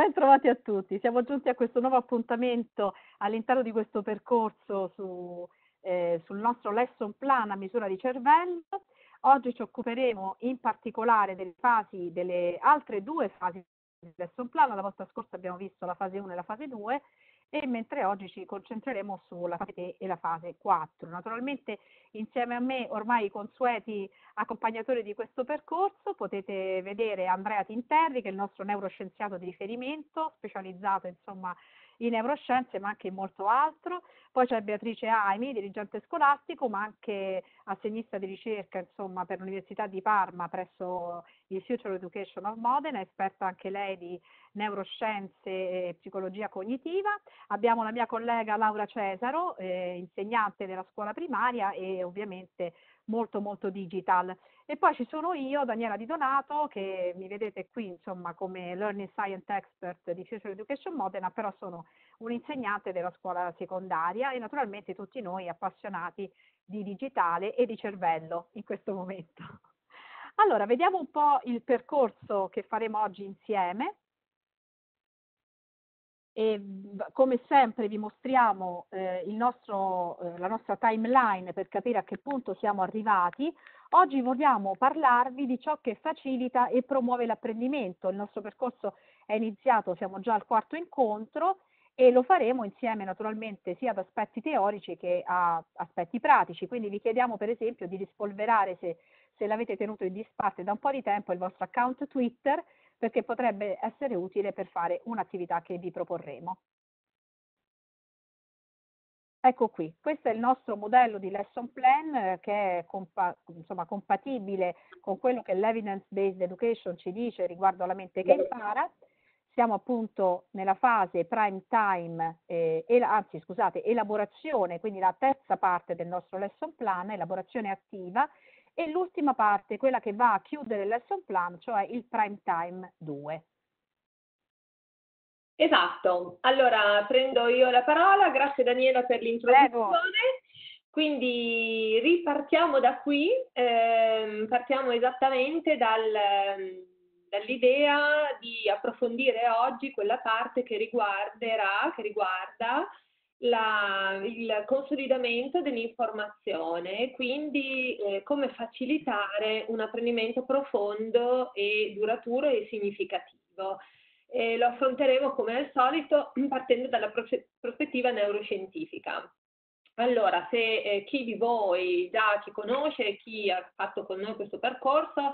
ben trovati a tutti. Siamo giunti a questo nuovo appuntamento all'interno di questo percorso su, eh, sul nostro lesson plan a misura di cervello. Oggi ci occuperemo in particolare delle fasi, delle altre due fasi del lesson plan. La volta scorsa abbiamo visto la fase 1 e la fase 2 e mentre oggi ci concentreremo sulla fase 3 e la fase 4. Naturalmente insieme a me ormai i consueti accompagnatori di questo percorso potete vedere Andrea Tinterri che è il nostro neuroscienziato di riferimento specializzato insomma in neuroscienze ma anche in molto altro. Poi c'è Beatrice Aimi, dirigente scolastico ma anche assegnista di ricerca insomma, per l'Università di Parma presso il Future Education of Modena, esperta anche lei di neuroscienze e psicologia cognitiva. Abbiamo la mia collega Laura Cesaro, eh, insegnante della scuola primaria e ovviamente molto molto digital. E poi ci sono io, Daniela Di Donato, che mi vedete qui insomma come Learning Science Expert di Future Education Modena, però sono un insegnante della scuola secondaria e naturalmente tutti noi appassionati di digitale e di cervello in questo momento. Allora, vediamo un po' il percorso che faremo oggi insieme. E come sempre vi mostriamo eh, nostro, eh, la nostra timeline per capire a che punto siamo arrivati. Oggi vogliamo parlarvi di ciò che facilita e promuove l'apprendimento. Il nostro percorso è iniziato, siamo già al quarto incontro e lo faremo insieme naturalmente sia ad aspetti teorici che a aspetti pratici. Quindi vi chiediamo per esempio di rispolverare se, se l'avete tenuto in disparte da un po' di tempo il vostro account Twitter perché potrebbe essere utile per fare un'attività che vi proporremo. Ecco qui, questo è il nostro modello di lesson plan eh, che è compa insomma, compatibile con quello che l'evidence based education ci dice riguardo alla mente che impara. Siamo appunto nella fase prime time, eh, anzi scusate, elaborazione, quindi la terza parte del nostro lesson plan, elaborazione attiva, e l'ultima parte, quella che va a chiudere il lesson plan, cioè il prime time 2. Esatto, allora prendo io la parola, grazie Daniela per l'introduzione. Quindi ripartiamo da qui, ehm, partiamo esattamente dal, dall'idea di approfondire oggi quella parte che riguarderà, che riguarda la, il consolidamento dell'informazione, quindi eh, come facilitare un apprendimento profondo e duraturo e significativo. E lo affronteremo come al solito partendo dalla prospettiva neuroscientifica. Allora, se eh, chi di voi già ci conosce, chi ha fatto con noi questo percorso,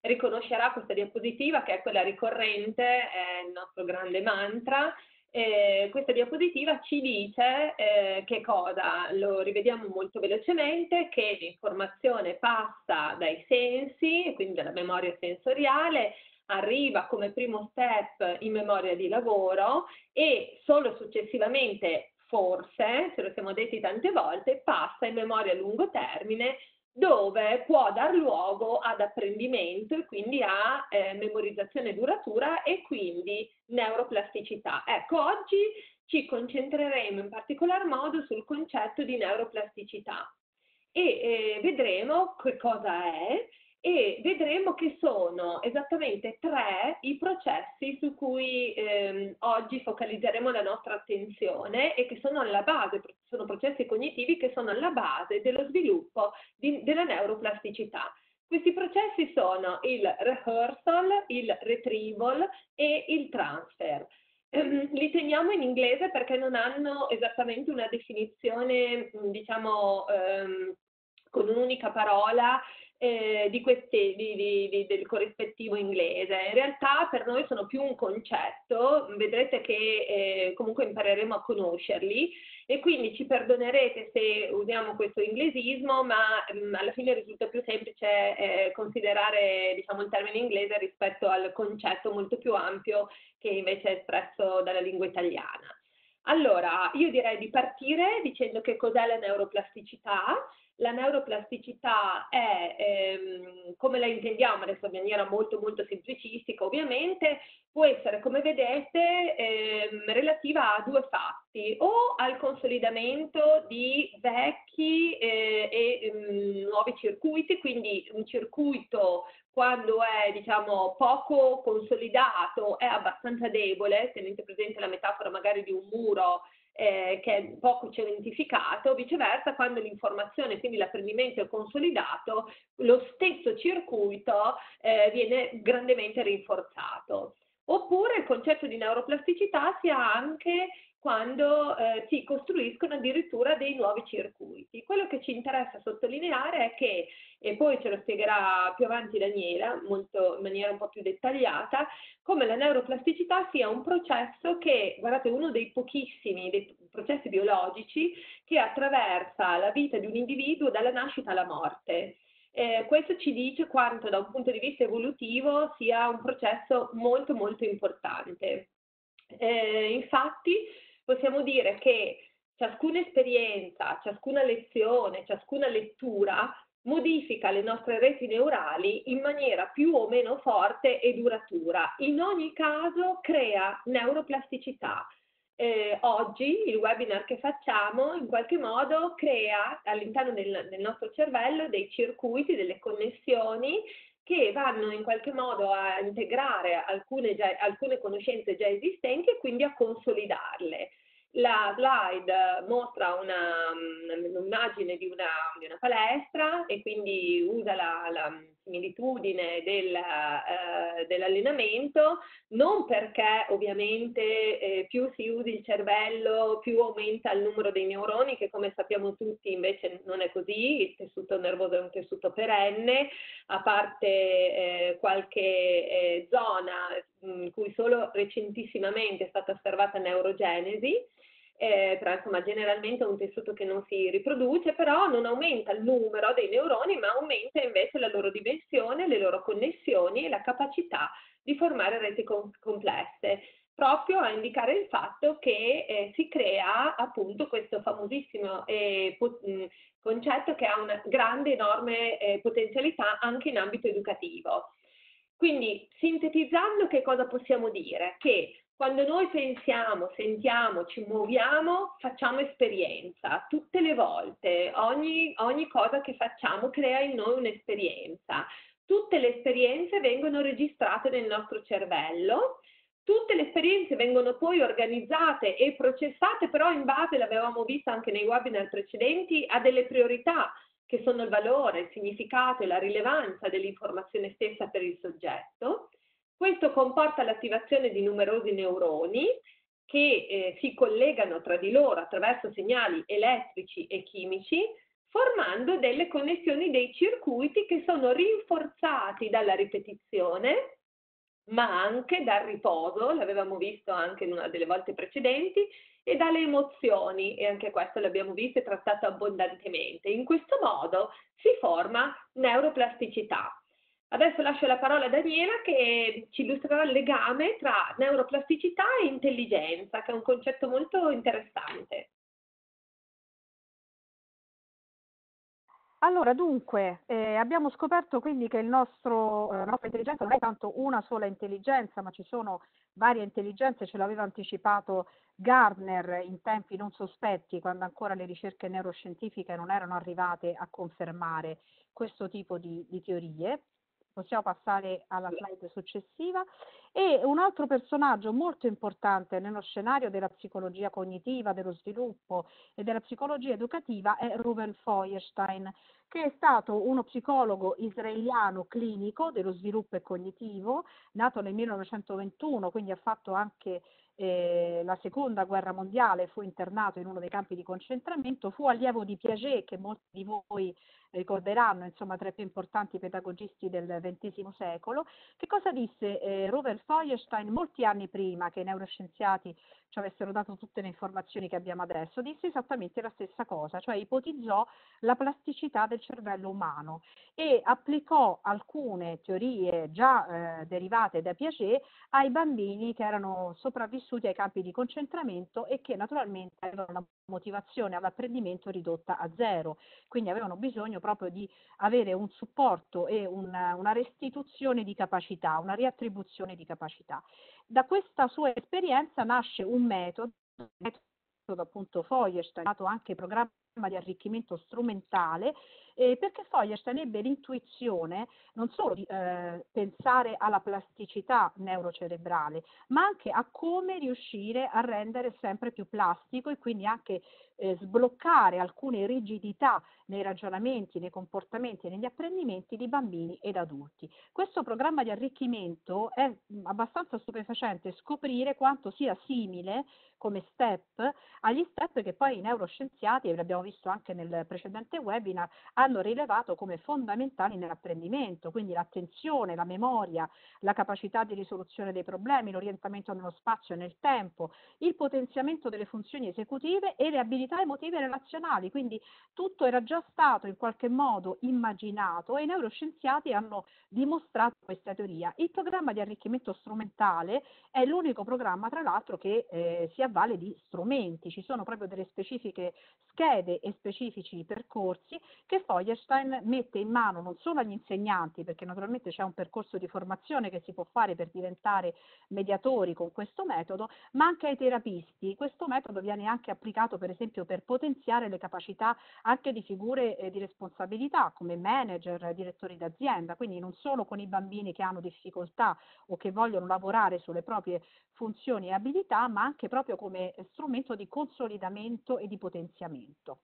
riconoscerà questa diapositiva che è quella ricorrente, è il nostro grande mantra, eh, questa diapositiva ci dice eh, che cosa, lo rivediamo molto velocemente, che l'informazione passa dai sensi, quindi dalla memoria sensoriale, arriva come primo step in memoria di lavoro e solo successivamente, forse, ce lo siamo detti tante volte, passa in memoria a lungo termine dove può dar luogo ad apprendimento e quindi a eh, memorizzazione duratura e quindi neuroplasticità. Ecco, oggi ci concentreremo in particolar modo sul concetto di neuroplasticità e eh, vedremo che cosa è e vedremo che sono esattamente tre i processi su cui ehm, oggi focalizzeremo la nostra attenzione e che sono alla base, sono processi cognitivi che sono alla base dello sviluppo di, della neuroplasticità. Questi processi sono il rehearsal, il retrieval e il transfer. Ehm, li teniamo in inglese perché non hanno esattamente una definizione, diciamo, ehm, con un'unica parola eh, di questi, di, di, del corrispettivo inglese. In realtà per noi sono più un concetto, vedrete che eh, comunque impareremo a conoscerli e quindi ci perdonerete se usiamo questo inglesismo, ma mh, mm, alla fine risulta più semplice eh, considerare diciamo, il termine inglese rispetto al concetto molto più ampio che invece è espresso dalla lingua italiana. Allora, io direi di partire dicendo che cos'è la neuroplasticità la neuroplasticità è, ehm, come la intendiamo adesso in maniera molto molto semplicistica ovviamente, può essere come vedete ehm, relativa a due fatti, o al consolidamento di vecchi eh, e mh, nuovi circuiti, quindi un circuito quando è diciamo poco consolidato è abbastanza debole, tenete presente la metafora magari di un muro eh, che è poco cementificato, viceversa quando l'informazione, quindi l'apprendimento è consolidato, lo stesso circuito eh, viene grandemente rinforzato. Oppure il concetto di neuroplasticità si ha anche quando eh, si costruiscono addirittura dei nuovi circuiti. Quello che ci interessa sottolineare è che, e poi ce lo spiegherà più avanti Daniela molto, in maniera un po' più dettagliata, come la neuroplasticità sia un processo che, guardate, uno dei pochissimi dei processi biologici che attraversa la vita di un individuo dalla nascita alla morte. Eh, questo ci dice quanto da un punto di vista evolutivo sia un processo molto molto importante. Eh, infatti possiamo dire che ciascuna esperienza, ciascuna lezione, ciascuna lettura modifica le nostre reti neurali in maniera più o meno forte e duratura. In ogni caso crea neuroplasticità. Eh, oggi il webinar che facciamo in qualche modo crea all'interno del, del nostro cervello dei circuiti, delle connessioni che vanno in qualche modo a integrare alcune, già, alcune conoscenze già esistenti e quindi a consolidarle. La slide mostra un'immagine di una, di una palestra e quindi usa la, la similitudine del, eh, dell'allenamento, non perché ovviamente eh, più si usi il cervello, più aumenta il numero dei neuroni, che come sappiamo tutti invece non è così, il tessuto nervoso è un tessuto perenne, a parte eh, qualche eh, zona in cui solo recentissimamente è stata osservata neurogenesi, eh, però insomma generalmente è un tessuto che non si riproduce, però non aumenta il numero dei neuroni, ma aumenta invece la loro dimensione, le loro connessioni e la capacità di formare reti com- complesse, proprio a indicare il fatto che eh, si crea appunto questo famosissimo eh, pot- concetto che ha una grande, enorme eh, potenzialità anche in ambito educativo. Quindi, sintetizzando, che cosa possiamo dire? Che quando noi pensiamo, sentiamo, ci muoviamo, facciamo esperienza. Tutte le volte, ogni, ogni cosa che facciamo crea in noi un'esperienza. Tutte le esperienze vengono registrate nel nostro cervello. Tutte le esperienze vengono poi organizzate e processate, però in base, l'avevamo visto anche nei webinar precedenti, a delle priorità che sono il valore, il significato e la rilevanza dell'informazione stessa per il soggetto. Questo comporta l'attivazione di numerosi neuroni che eh, si collegano tra di loro attraverso segnali elettrici e chimici, formando delle connessioni dei circuiti che sono rinforzati dalla ripetizione, ma anche dal riposo, l'avevamo visto anche in una delle volte precedenti, e dalle emozioni, e anche questo l'abbiamo visto e trattato abbondantemente. In questo modo si forma neuroplasticità. Adesso lascio la parola a Daniela che ci illustrerà il legame tra neuroplasticità e intelligenza, che è un concetto molto interessante. Allora, dunque, eh, abbiamo scoperto quindi che nostro, eh, la nostra intelligenza non è tanto una sola intelligenza, ma ci sono varie intelligenze, ce l'aveva anticipato Gardner in tempi non sospetti, quando ancora le ricerche neuroscientifiche non erano arrivate a confermare questo tipo di, di teorie possiamo passare alla slide successiva, e un altro personaggio molto importante nello scenario della psicologia cognitiva, dello sviluppo e della psicologia educativa è Ruben Feuerstein, che è stato uno psicologo israeliano clinico dello sviluppo e cognitivo, nato nel 1921, quindi ha fatto anche eh, la seconda guerra mondiale, fu internato in uno dei campi di concentramento, fu allievo di Piaget, che molti di voi ricorderanno, insomma, tra i più importanti pedagogisti del XX secolo. Che cosa disse eh, Robert Feuerstein molti anni prima che i neuroscienziati ci avessero dato tutte le informazioni che abbiamo adesso? Disse esattamente la stessa cosa, cioè ipotizzò la plasticità del cervello umano e applicò alcune teorie già eh, derivate da Piaget ai bambini che erano sopravvissuti ai campi di concentramento e che naturalmente avevano una motivazione all'apprendimento ridotta a zero, quindi avevano bisogno proprio di avere un supporto e una, una restituzione di capacità, una riattribuzione di capacità. Da questa sua esperienza nasce un metodo, un metodo appunto Feuerstein, anche programma di arricchimento strumentale, eh, perché Feuerstein ebbe l'intuizione non solo di eh, pensare alla plasticità neurocerebrale, ma anche a come riuscire a rendere sempre più plastico e quindi anche eh, sbloccare alcune rigidità nei ragionamenti, nei comportamenti e negli apprendimenti di bambini ed adulti. Questo programma di arricchimento è abbastanza stupefacente scoprire quanto sia simile come step agli step che poi i neuroscienziati, e l'abbiamo visto anche nel precedente webinar, hanno rilevato come fondamentali nell'apprendimento, quindi l'attenzione, la memoria, la capacità di risoluzione dei problemi, l'orientamento nello spazio e nel tempo, il potenziamento delle funzioni esecutive e le abilità emotive e relazionali, quindi tutto era già stato in qualche modo immaginato e i neuroscienziati hanno dimostrato questa teoria. Il programma di arricchimento strumentale è l'unico programma, tra l'altro, che eh, si avvale di strumenti, ci sono proprio delle specifiche schede e specifici percorsi che Feuerstein mette in mano non solo agli insegnanti, perché naturalmente c'è un percorso di formazione che si può fare per diventare mediatori con questo metodo, ma anche ai terapisti. Questo metodo viene anche applicato per esempio per potenziare le capacità anche di figure eh, di responsabilità come manager, direttori d'azienda, quindi non solo con i bambini che hanno difficoltà o che vogliono lavorare sulle proprie funzioni e abilità, ma anche proprio come strumento di consolidamento e di potenziamento.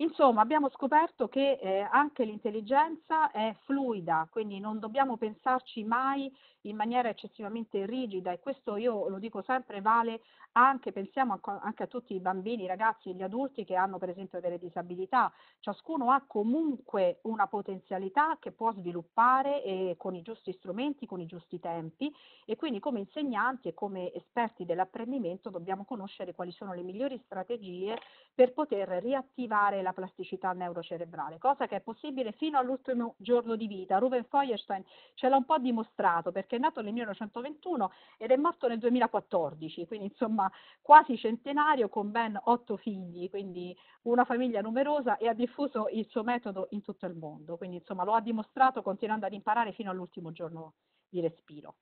Insomma, abbiamo scoperto che eh, anche l'intelligenza è fluida, quindi non dobbiamo pensarci mai in maniera eccessivamente rigida e questo io lo dico sempre vale anche, pensiamo anche a tutti i bambini, i ragazzi e gli adulti che hanno per esempio delle disabilità, ciascuno ha comunque una potenzialità che può sviluppare eh, con i giusti strumenti, con i giusti tempi e quindi come insegnanti e come esperti dell'apprendimento dobbiamo conoscere quali sono le migliori strategie per poter riattivare la plasticità neurocerebrale, cosa che è possibile fino all'ultimo giorno di vita. Ruben Feuerstein ce l'ha un po' dimostrato perché è nato nel 1921 ed è morto nel 2014, quindi insomma quasi centenario con ben otto figli, quindi una famiglia numerosa e ha diffuso il suo metodo in tutto il mondo, quindi insomma lo ha dimostrato continuando ad imparare fino all'ultimo giorno di respiro.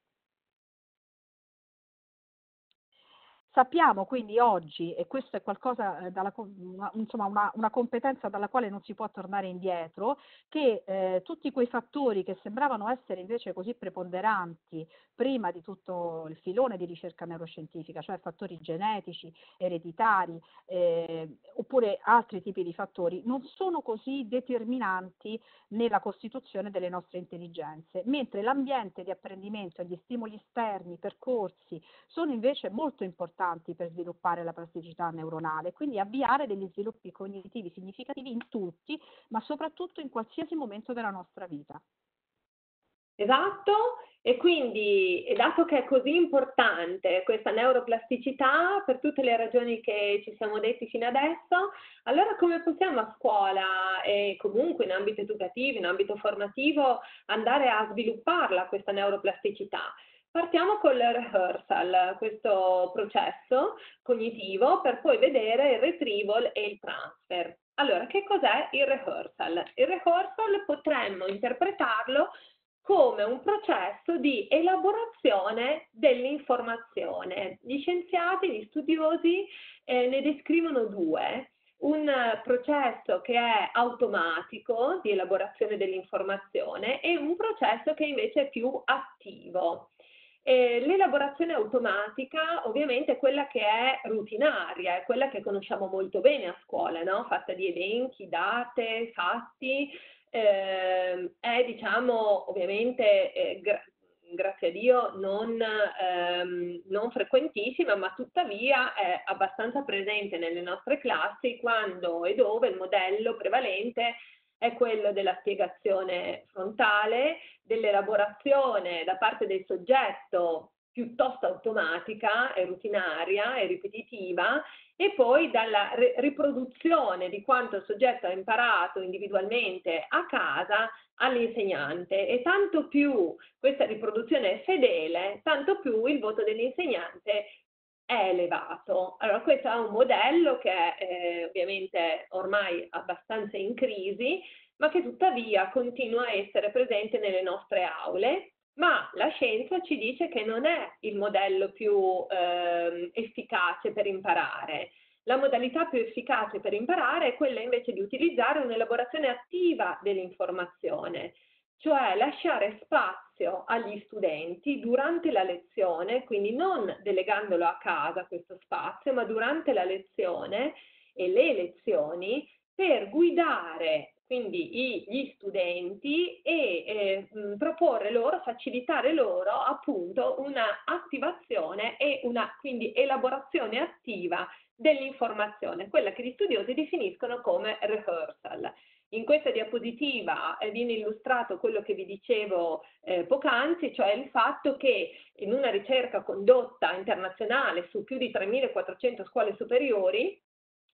Sappiamo quindi oggi, e questo è qualcosa eh, dalla, insomma una, una, competenza dalla quale non si può tornare indietro, che eh, tutti quei fattori che sembravano essere invece così preponderanti prima di tutto il filone di ricerca neuroscientifica, cioè fattori genetici, ereditari, eh, oppure altri tipi di fattori, non sono così determinanti nella costituzione delle nostre intelligenze, mentre l'ambiente di apprendimento gli stimoli esterni, i percorsi, sono invece molto importanti importanti per sviluppare la plasticità neuronale, quindi avviare degli sviluppi cognitivi significativi in tutti, ma soprattutto in qualsiasi momento della nostra vita. Esatto, e quindi, dato che è così importante questa neuroplasticità per tutte le ragioni che ci siamo detti fino adesso, allora come possiamo a scuola e comunque in ambito educativo, in ambito formativo, andare a svilupparla questa neuroplasticità? Partiamo col rehearsal, questo processo cognitivo per poi vedere il retrieval e il transfer. Allora, che cos'è il rehearsal? Il rehearsal potremmo interpretarlo come un processo di elaborazione dell'informazione. Gli scienziati, gli studiosi eh, ne descrivono due, un processo che è automatico di elaborazione dell'informazione e un processo che invece è più attivo. Eh, l'elaborazione automatica ovviamente è quella che è rutinaria, è quella che conosciamo molto bene a scuola, no? fatta di elenchi, date, fatti, eh, è diciamo ovviamente eh, gra- grazie a Dio non, ehm, non, frequentissima, ma tuttavia è abbastanza presente nelle nostre classi quando e dove il modello prevalente è quello della spiegazione frontale, dell'elaborazione da parte del soggetto piuttosto automatica e rutinaria e ripetitiva e poi dalla riproduzione di quanto il soggetto ha imparato individualmente a casa all'insegnante e tanto più questa riproduzione è fedele, tanto più il voto dell'insegnante è elevato. Allora, questo è un modello che è eh, ovviamente ormai abbastanza in crisi, ma che tuttavia continua a essere presente nelle nostre aule, ma la scienza ci dice che non è il modello più eh, efficace per imparare. La modalità più efficace per imparare è quella invece di utilizzare un'elaborazione attiva dell'informazione, cioè lasciare spazio agli studenti durante la lezione, quindi non delegandolo a casa questo spazio, ma durante la lezione e le lezioni per guidare quindi gli studenti e eh, proporre loro, facilitare loro appunto una attivazione e una quindi elaborazione attiva dell'informazione, quella che gli studiosi definiscono come rehearsal. In questa diapositiva eh, viene illustrato quello che vi dicevo eh, poc'anzi, cioè il fatto che in una ricerca condotta internazionale su più di 3.400 scuole superiori,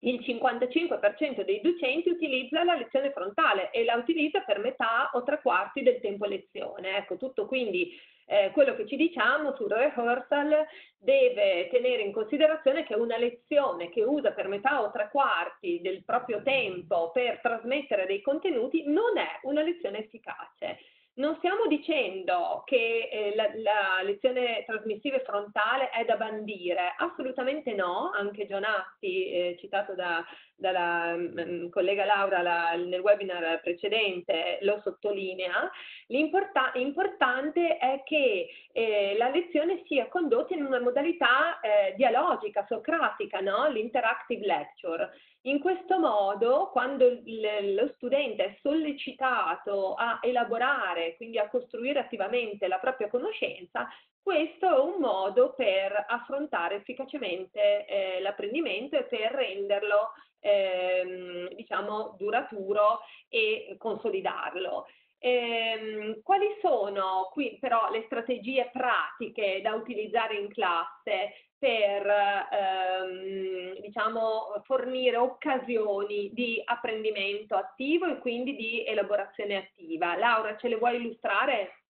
il 55% dei docenti utilizza la lezione frontale e la utilizza per metà o tre quarti del tempo lezione. Ecco, tutto quindi eh, quello che ci diciamo sul rehearsal deve tenere in considerazione che una lezione che usa per metà o tre quarti del proprio tempo per trasmettere dei contenuti non è una lezione efficace. Non stiamo dicendo che eh, la, la, lezione trasmissiva e frontale è da bandire, assolutamente no, anche Gionatti, eh, citato da, dalla mh, mm, collega Laura la, nel webinar precedente, lo sottolinea. L'importante è che eh, la lezione sia condotta in una modalità eh, dialogica, socratica, no? l'interactive lecture. In questo modo, quando lo studente è sollecitato a elaborare, quindi a costruire attivamente la propria conoscenza, questo è un modo per affrontare efficacemente eh, l'apprendimento e per renderlo, ehm, diciamo, duraturo e consolidarlo. Ehm, quali sono qui però le strategie pratiche da utilizzare in classe per ehm, diciamo, fornire occasioni di apprendimento attivo e quindi di elaborazione attiva? Laura, ce le vuoi illustrare?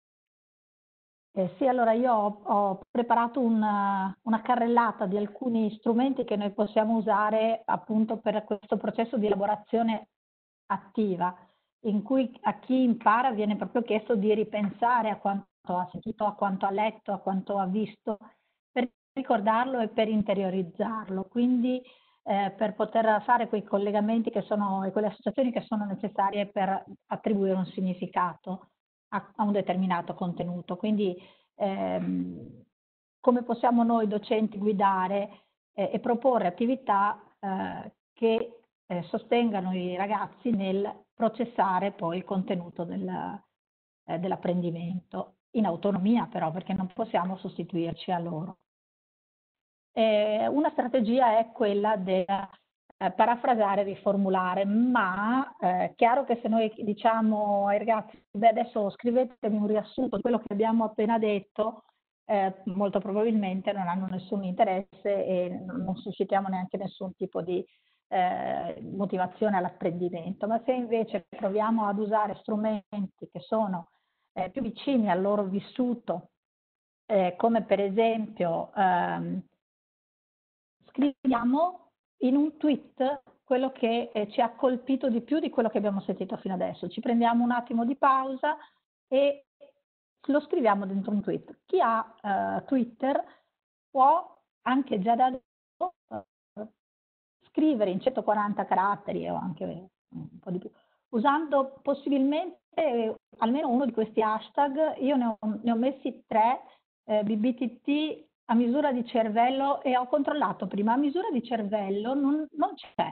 Eh sì, allora io ho, ho preparato una, una, carrellata di alcuni strumenti che noi possiamo usare appunto per questo processo di elaborazione attiva in cui a chi impara viene proprio chiesto di ripensare a quanto ha sentito, a quanto ha letto, a quanto ha visto, per ricordarlo e per interiorizzarlo. Quindi eh, per poter fare quei collegamenti sono, e quelle associazioni che sono necessarie per attribuire un significato a, a un determinato contenuto. Quindi ehm, come possiamo noi docenti guidare eh, e proporre attività eh, che eh, sostengano i ragazzi nel processare poi il contenuto del, eh, dell'apprendimento, in autonomia però, perché non possiamo sostituirci a loro. Eh, una strategia è quella di eh, parafrasare riformulare, ma è eh, chiaro che se noi diciamo ai ragazzi, beh adesso scrivetemi un riassunto di quello che abbiamo appena detto, eh, molto probabilmente non hanno nessun interesse e non suscitiamo neanche nessun tipo di eh, motivazione all'apprendimento, ma se invece proviamo ad usare strumenti che sono eh, più vicini al loro vissuto, eh, come per esempio ehm, scriviamo in un tweet quello che eh, ci ha colpito di più di quello che abbiamo sentito fino adesso. Ci prendiamo un attimo di pausa e lo scriviamo dentro un tweet. Chi ha eh, Twitter può anche già da adesso scrivere in 140 caratteri o anche un po' di più, usando possibilmente almeno uno di questi hashtag. Io ne ho, ne ho messi tre, eh, BBTT a misura di cervello e ho controllato prima, a misura di cervello non, non c'è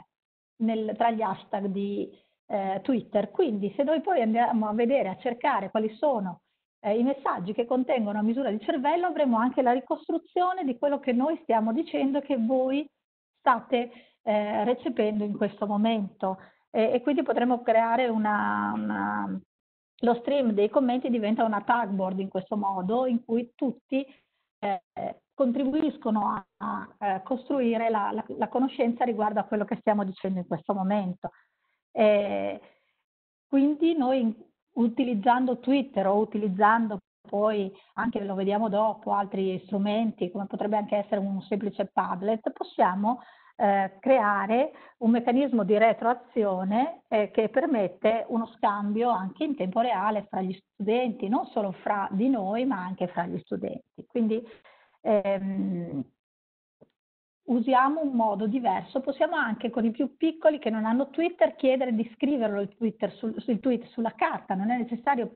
nel, tra gli hashtag di eh, Twitter, quindi se noi poi andiamo a vedere, a cercare quali sono eh, i messaggi che contengono a misura di cervello, avremo anche la ricostruzione di quello che noi stiamo dicendo che voi state eh, recependo in questo momento. E, e quindi potremmo creare una, una, lo stream dei commenti diventa una tag board in questo modo in cui tutti eh, contribuiscono a, a, costruire la, la, la, conoscenza riguardo a quello che stiamo dicendo in questo momento. Eh, quindi noi utilizzando Twitter o utilizzando poi anche lo vediamo dopo, altri strumenti, come potrebbe anche essere un semplice Padlet, possiamo eh, creare un meccanismo di retroazione eh, che permette uno scambio anche in tempo reale fra gli studenti, non solo fra di noi, ma anche fra gli studenti. Quindi ehm, usiamo un modo diverso, possiamo anche con i più piccoli che non hanno Twitter chiedere di scriverlo il, Twitter sul, il tweet sulla carta, non è necessario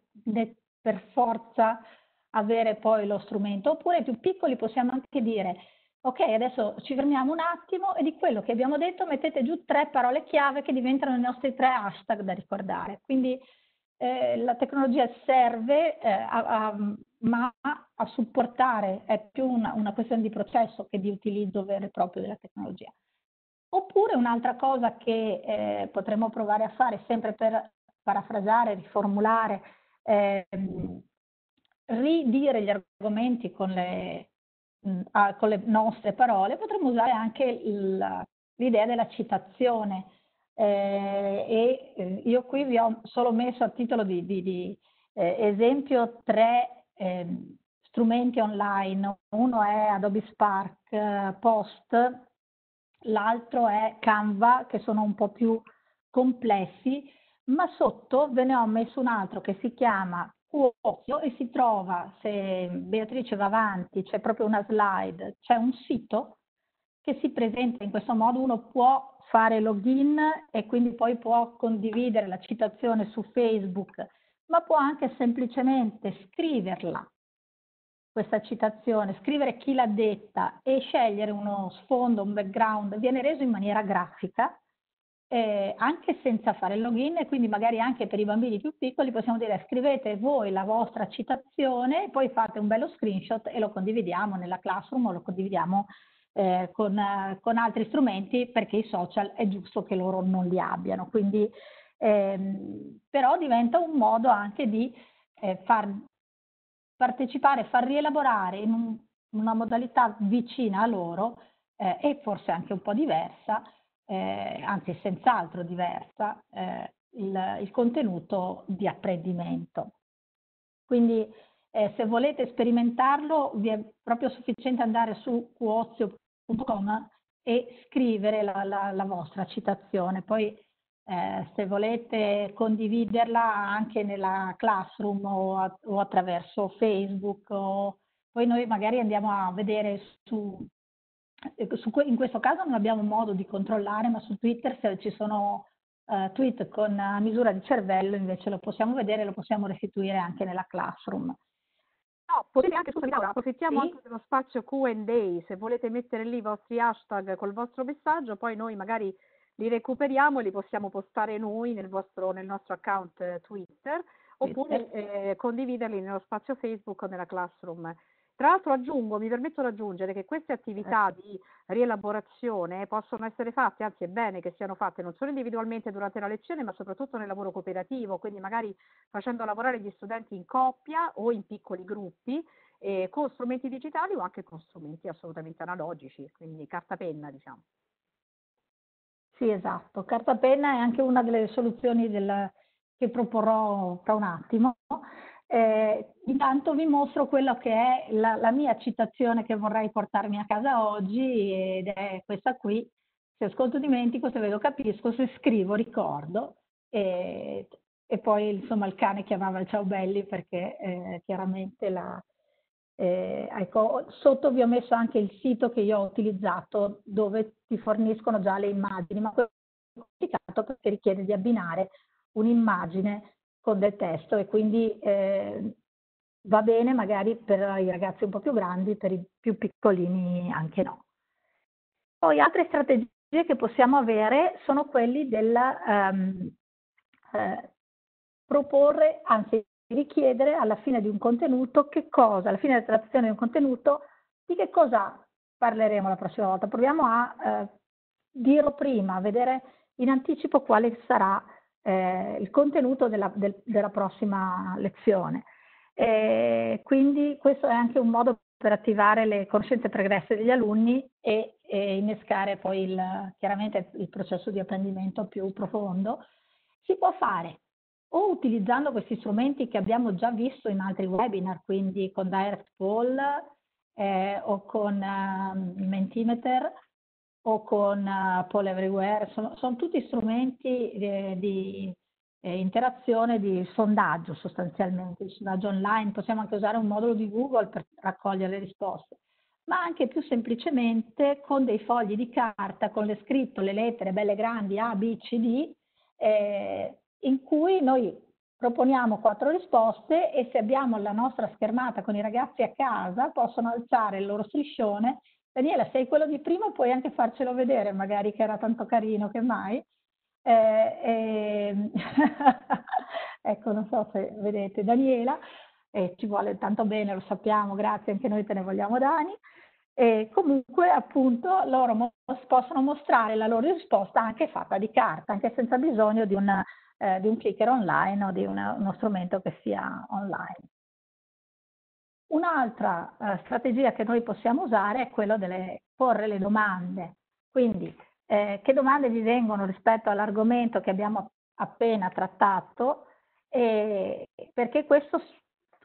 per forza avere poi lo strumento, oppure ai più piccoli possiamo anche dire ok adesso ci fermiamo un attimo e di quello che abbiamo detto mettete giù tre parole chiave che diventano i nostri tre hashtag da ricordare, quindi eh, la tecnologia serve eh, a, a, ma a supportare, è più una, una, questione di processo che di utilizzo vero e proprio della tecnologia. Oppure un'altra cosa che eh, potremmo provare a fare, sempre per parafrasare, riformulare, ehm, ridire gli argomenti con le, mh, con le nostre parole, potremmo usare anche l'idea della citazione eh, e eh, io qui vi ho solo messo a titolo di, di, di eh, esempio tre ehm, strumenti online. Uno è Adobe Spark eh, Post, l'altro è Canva, che sono un po' più complessi, ma sotto ve ne ho messo un altro che si chiama Cuozio e si trova, se Beatrice va avanti, c'è proprio una slide, c'è un sito che si presenta in questo modo, uno può fare login e quindi poi può condividere la citazione su Facebook, ma può anche semplicemente scriverla, questa citazione, scrivere chi l'ha detta e scegliere uno sfondo, un background, viene reso in maniera grafica, eh, anche senza fare il login e quindi magari anche per i bambini più piccoli possiamo dire scrivete voi la vostra citazione, poi fate un bello screenshot e lo condividiamo nella classroom o lo condividiamo eh, con, con, altri strumenti perché i social è giusto che loro non li abbiano. Quindi, ehm, però diventa un modo anche di eh, far partecipare, far rielaborare in un, una modalità vicina a loro eh, e forse anche un po' diversa, eh, anzi senz'altro diversa, eh, il, il, contenuto di apprendimento. Quindi eh, se volete sperimentarlo vi è proprio sufficiente andare su Quozio www.com e scrivere la, la, la, vostra citazione. Poi eh, se volete condividerla anche nella classroom o, a, o attraverso Facebook, o, poi noi magari andiamo a vedere su, su, in questo caso non abbiamo modo di controllare, ma su Twitter se ci sono uh, tweet con misura di cervello invece lo possiamo vedere, lo possiamo restituire anche nella classroom. No, potete anche, scusami Laura, approfittiamo sì? anche dello spazio Q&A, se volete mettere lì i vostri hashtag col vostro messaggio, poi noi magari li recuperiamo e li possiamo postare noi nel, vostro, nel nostro account eh, Twitter, oppure eh, condividerli nello spazio Facebook o nella classroom. Tra l'altro aggiungo, mi permetto di aggiungere che queste attività ecco. di rielaborazione possono essere fatte, anzi è bene che siano fatte non solo individualmente durante la lezione, ma soprattutto nel lavoro cooperativo, quindi magari facendo lavorare gli studenti in coppia o in piccoli gruppi, eh, con strumenti digitali o anche con strumenti assolutamente analogici, quindi carta-penna diciamo. Sì, esatto. Carta-penna è anche una delle soluzioni del, che proporrò tra un attimo. Eh, intanto vi mostro quello che è la, la, mia citazione che vorrei portarmi a casa oggi ed è questa qui. Se ascolto dimentico, se vedo capisco, se scrivo ricordo e, e poi insomma il cane chiamava il ciao belli perché eh, chiaramente la, eh, ecco, sotto vi ho messo anche il sito che io ho utilizzato dove ti forniscono già le immagini, ma questo è complicato perché richiede di abbinare un'immagine con del testo e quindi eh, va bene magari per i ragazzi un po' più grandi, per i più piccolini anche no. Poi altre strategie che possiamo avere sono quelli del um, eh, proporre, anzi richiedere alla fine di un contenuto che cosa, alla fine della trattazione di un contenuto, di che cosa parleremo la prossima volta. Proviamo a eh, dirlo prima, a vedere in anticipo quale sarà eh, il contenuto della, del, della prossima lezione. E quindi questo è anche un modo per attivare le conoscenze pregresse degli alunni e, e innescare poi il, chiaramente il processo di apprendimento più profondo. Si può fare o utilizzando questi strumenti che abbiamo già visto in altri webinar, quindi con Direct Poll eh, o con eh, Mentimeter o con uh, Poll Everywhere, sono, sono tutti strumenti eh, di eh, interazione, di sondaggio sostanzialmente, di sondaggio online, possiamo anche usare un modulo di Google per raccogliere le risposte, ma anche più semplicemente con dei fogli di carta, con le scritto, le lettere belle grandi A, B, C, D, eh, in cui noi proponiamo quattro risposte e se abbiamo la nostra schermata con i ragazzi a casa possono alzare il loro striscione. Daniela, sei quello di prima, puoi anche farcelo vedere, magari che era tanto carino che mai. Eh, eh, ecco, non so se vedete Daniela, eh, ci vuole tanto bene, lo sappiamo, grazie, anche noi te ne vogliamo Dani. E comunque appunto loro mo possono mostrare la loro risposta anche fatta di carta, anche senza bisogno di, una, eh, di un clicker online o di una, uno strumento che sia online. Un'altra eh, strategia che noi possiamo usare è quella di porre le domande. Quindi eh, che domande vi vengono rispetto all'argomento che abbiamo appena trattato, eh, perché questo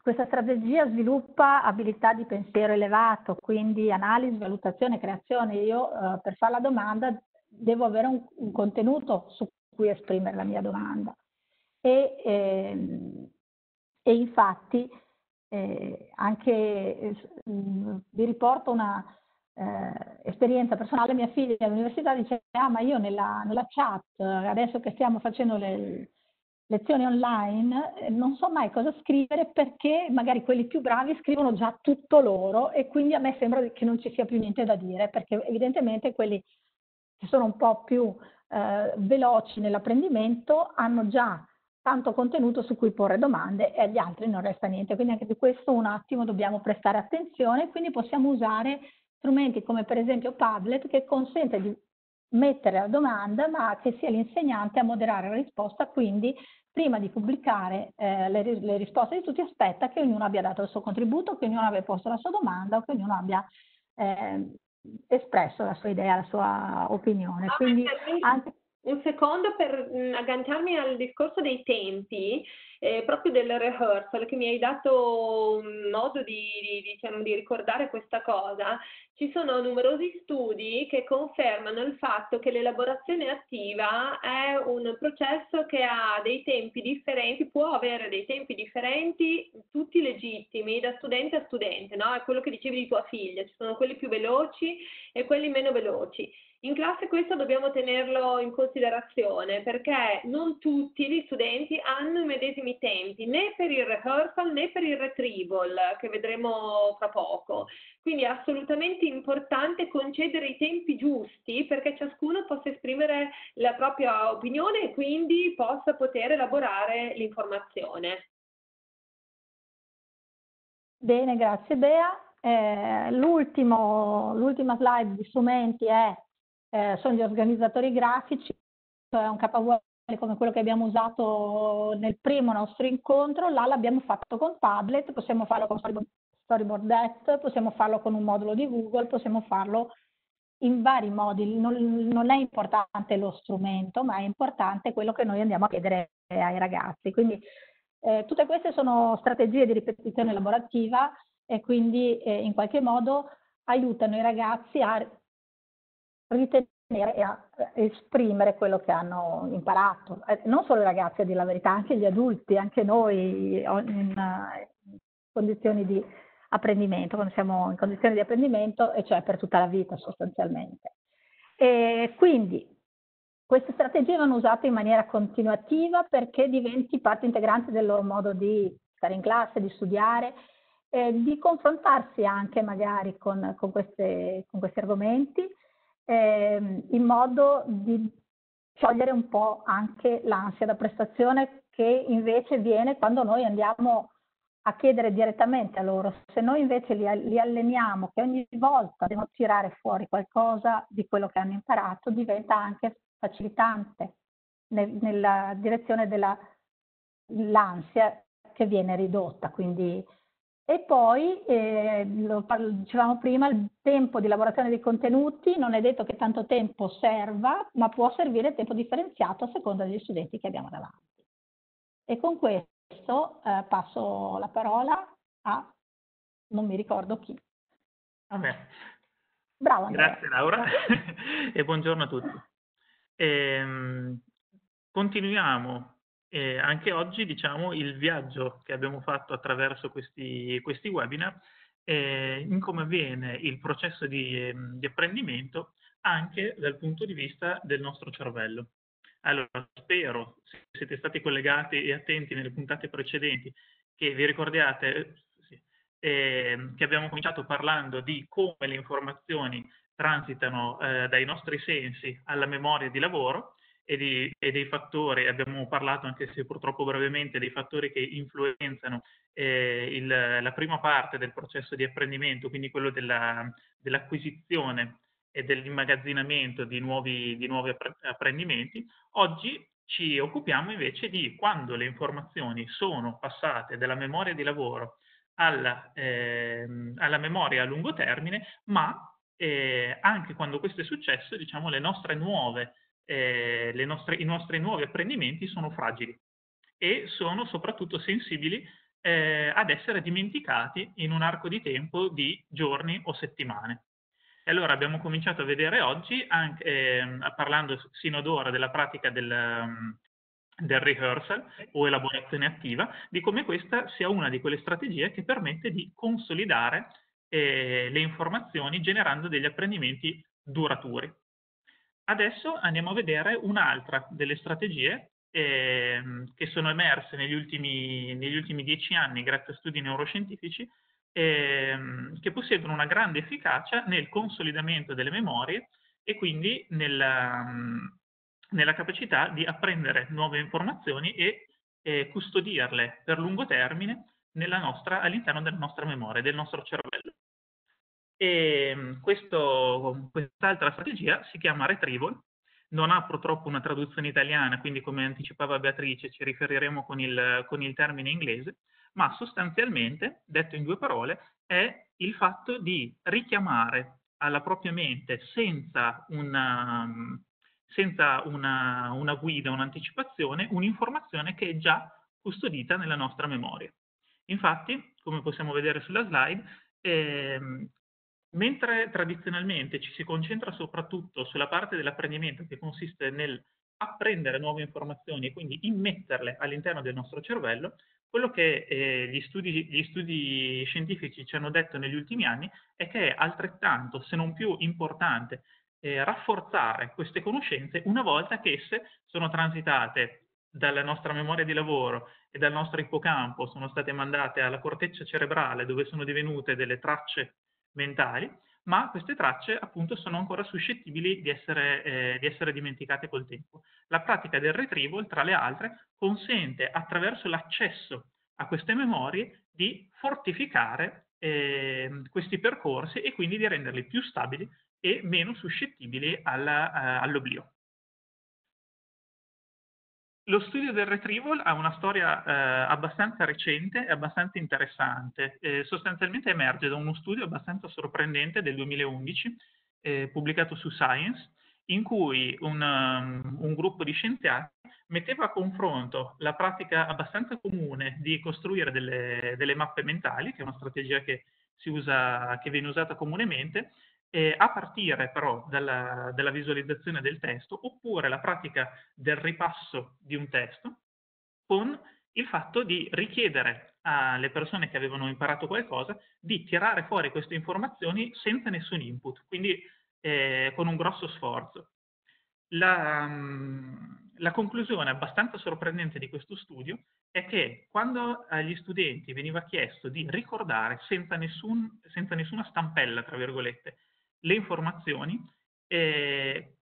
questa strategia sviluppa abilità di pensiero elevato, quindi analisi, valutazione, creazione. Io eh, per fare la domanda devo avere un, un, contenuto su cui esprimere la mia domanda. E, eh, e infatti eh, anche eh, vi riporto una eh, esperienza personale. Mia figlia all'università dice, ah ma io nella, nella chat, adesso che stiamo facendo le, lezioni online eh, non so mai cosa scrivere perché magari quelli più bravi scrivono già tutto loro e quindi a me sembra che non ci sia più niente da dire perché evidentemente quelli che sono un po' più eh, veloci nell'apprendimento hanno già tanto contenuto su cui porre domande e agli altri non resta niente. Quindi anche di questo un attimo dobbiamo prestare attenzione, quindi possiamo usare strumenti come per esempio Padlet che consente di mettere la domanda, ma che sia l'insegnante a moderare la risposta, quindi prima di pubblicare eh, le, le, risposte di tutti aspetta che ognuno abbia dato il suo contributo, che ognuno abbia posto la sua domanda o che ognuno abbia eh, espresso la sua idea, la sua opinione. Ah, quindi anche... Un secondo per mm, agganciarmi al discorso dei tempi, eh, proprio del rehearsal, che mi hai dato un modo di, di, diciamo, di ricordare questa cosa, ci sono numerosi studi che confermano il fatto che l'elaborazione attiva è un processo che ha dei tempi differenti, può avere dei tempi differenti, tutti legittimi, da studente a studente, no? È quello che dicevi di tua figlia, ci sono quelli più veloci e quelli meno veloci. In classe questo dobbiamo tenerlo in considerazione perché non tutti gli studenti hanno i medesimi tempi, né per il rehearsal né per il retrieval, che vedremo fra poco. Quindi è assolutamente importante concedere i tempi giusti perché ciascuno possa esprimere la propria opinione e quindi possa poter elaborare l'informazione. Bene, grazie Bea. Eh, l'ultima slide di strumenti è eh, sono gli organizzatori grafici, è un KVL come quello che abbiamo usato nel primo nostro incontro, là l'abbiamo fatto con Tablet, possiamo farlo con Storyboard possiamo farlo con un modulo di Google, possiamo farlo in vari modi, non, non, è importante lo strumento, ma è importante quello che noi andiamo a chiedere ai ragazzi. Quindi eh, tutte queste sono strategie di ripetizione lavorativa e quindi eh, in qualche modo aiutano i ragazzi a ritenere e a esprimere quello che hanno imparato. Eh, non solo i ragazzi, a dire la verità, anche gli adulti, anche noi in, in condizioni di apprendimento, quando siamo in condizioni di apprendimento, e cioè per tutta la vita sostanzialmente. E quindi queste strategie vanno usate in maniera continuativa perché diventi parte integrante del loro modo di stare in classe, di studiare, eh, di confrontarsi anche magari con, con, queste, con questi argomenti eh, in modo di sciogliere un po' anche l'ansia da prestazione che invece viene quando noi andiamo a chiedere direttamente a loro. Se noi invece li, li alleniamo che ogni volta devono tirare fuori qualcosa di quello che hanno imparato, diventa anche facilitante nel, nella direzione dell'ansia che viene ridotta. Quindi e poi, eh, lo dicevamo prima, il tempo di lavorazione dei contenuti non è detto che tanto tempo serva, ma può servire tempo differenziato a seconda degli studenti che abbiamo davanti. E con questo eh, passo la parola a non mi ricordo chi. A me. Bravo. Andrea. Grazie Laura e buongiorno a tutti. Ehm, continuiamo eh, anche oggi diciamo, il viaggio che abbiamo fatto attraverso questi, questi webinar eh, in come avviene il processo di, eh, di, apprendimento anche dal punto di vista del nostro cervello. Allora, spero, se siete stati collegati e attenti nelle puntate precedenti, che vi ricordiate sì, eh, che abbiamo cominciato parlando di come le informazioni transitano eh, dai nostri sensi alla memoria di lavoro e, di, e, dei fattori, abbiamo parlato anche se purtroppo brevemente, dei fattori che influenzano eh, il, la prima parte del processo di apprendimento, quindi quello della, dell'acquisizione e dell'immagazzinamento di nuovi, di nuovi apprendimenti. Oggi ci occupiamo invece di quando le informazioni sono passate dalla memoria di lavoro alla, eh, alla memoria a lungo termine, ma eh, anche quando questo è successo, diciamo, le nostre nuove eh, nostre, i nostri nuovi apprendimenti sono fragili e sono soprattutto sensibili eh, ad essere dimenticati in un arco di tempo di giorni o settimane. E allora abbiamo cominciato a vedere oggi, anche, eh, parlando sino ad ora della pratica del, um, del rehearsal o elaborazione attiva, di come questa sia una di quelle strategie che permette di consolidare eh, le informazioni generando degli apprendimenti duraturi. Adesso andiamo a vedere un'altra delle strategie eh, che sono emerse negli ultimi, negli ultimi, dieci anni grazie a studi neuroscientifici eh, che possiedono una grande efficacia nel consolidamento delle memorie e quindi nella, nella capacità di apprendere nuove informazioni e eh, custodirle per lungo termine all'interno della nostra memoria, del nostro cervello. E questo, quest'altra strategia si chiama retrieval, non ha purtroppo una traduzione italiana, quindi come anticipava Beatrice ci riferiremo con il, con il termine inglese, ma sostanzialmente, detto in due parole, è il fatto di richiamare alla propria mente senza una, senza una, una guida, un'anticipazione, un'informazione che è già custodita nella nostra memoria. Infatti, come possiamo vedere sulla slide, ehm, Mentre tradizionalmente ci si concentra soprattutto sulla parte dell'apprendimento che consiste nel apprendere nuove informazioni e quindi immetterle all'interno del nostro cervello, quello che eh, gli, studi, gli, studi, scientifici ci hanno detto negli ultimi anni è che è altrettanto, se non più importante, eh, rafforzare queste conoscenze una volta che esse sono transitate dalla nostra memoria di lavoro e dal nostro ippocampo, sono state mandate alla corteccia cerebrale dove sono divenute delle tracce mentali, ma queste tracce appunto sono ancora suscettibili di essere, eh, di essere dimenticate col tempo. La pratica del retrieval, tra le altre, consente attraverso l'accesso a queste memorie di fortificare eh, questi percorsi e quindi di renderli più stabili e meno suscettibili uh, all'oblio. Lo studio del retrieval ha una storia eh, abbastanza recente e abbastanza interessante. Eh, sostanzialmente emerge da uno studio abbastanza sorprendente del 2011, eh, pubblicato su Science, in cui un, um, un, gruppo di scienziati metteva a confronto la pratica abbastanza comune di costruire delle, delle mappe mentali, che è una strategia che, usa, che viene usata comunemente, eh, a partire però dalla, dalla, visualizzazione del testo, oppure la pratica del ripasso di un testo, con il fatto di richiedere alle persone che avevano imparato qualcosa di tirare fuori queste informazioni senza nessun input, quindi eh, con un grosso sforzo. La, la, conclusione abbastanza sorprendente di questo studio è che quando agli studenti veniva chiesto di ricordare senza, nessun, senza nessuna stampella, tra virgolette, le informazioni, eh,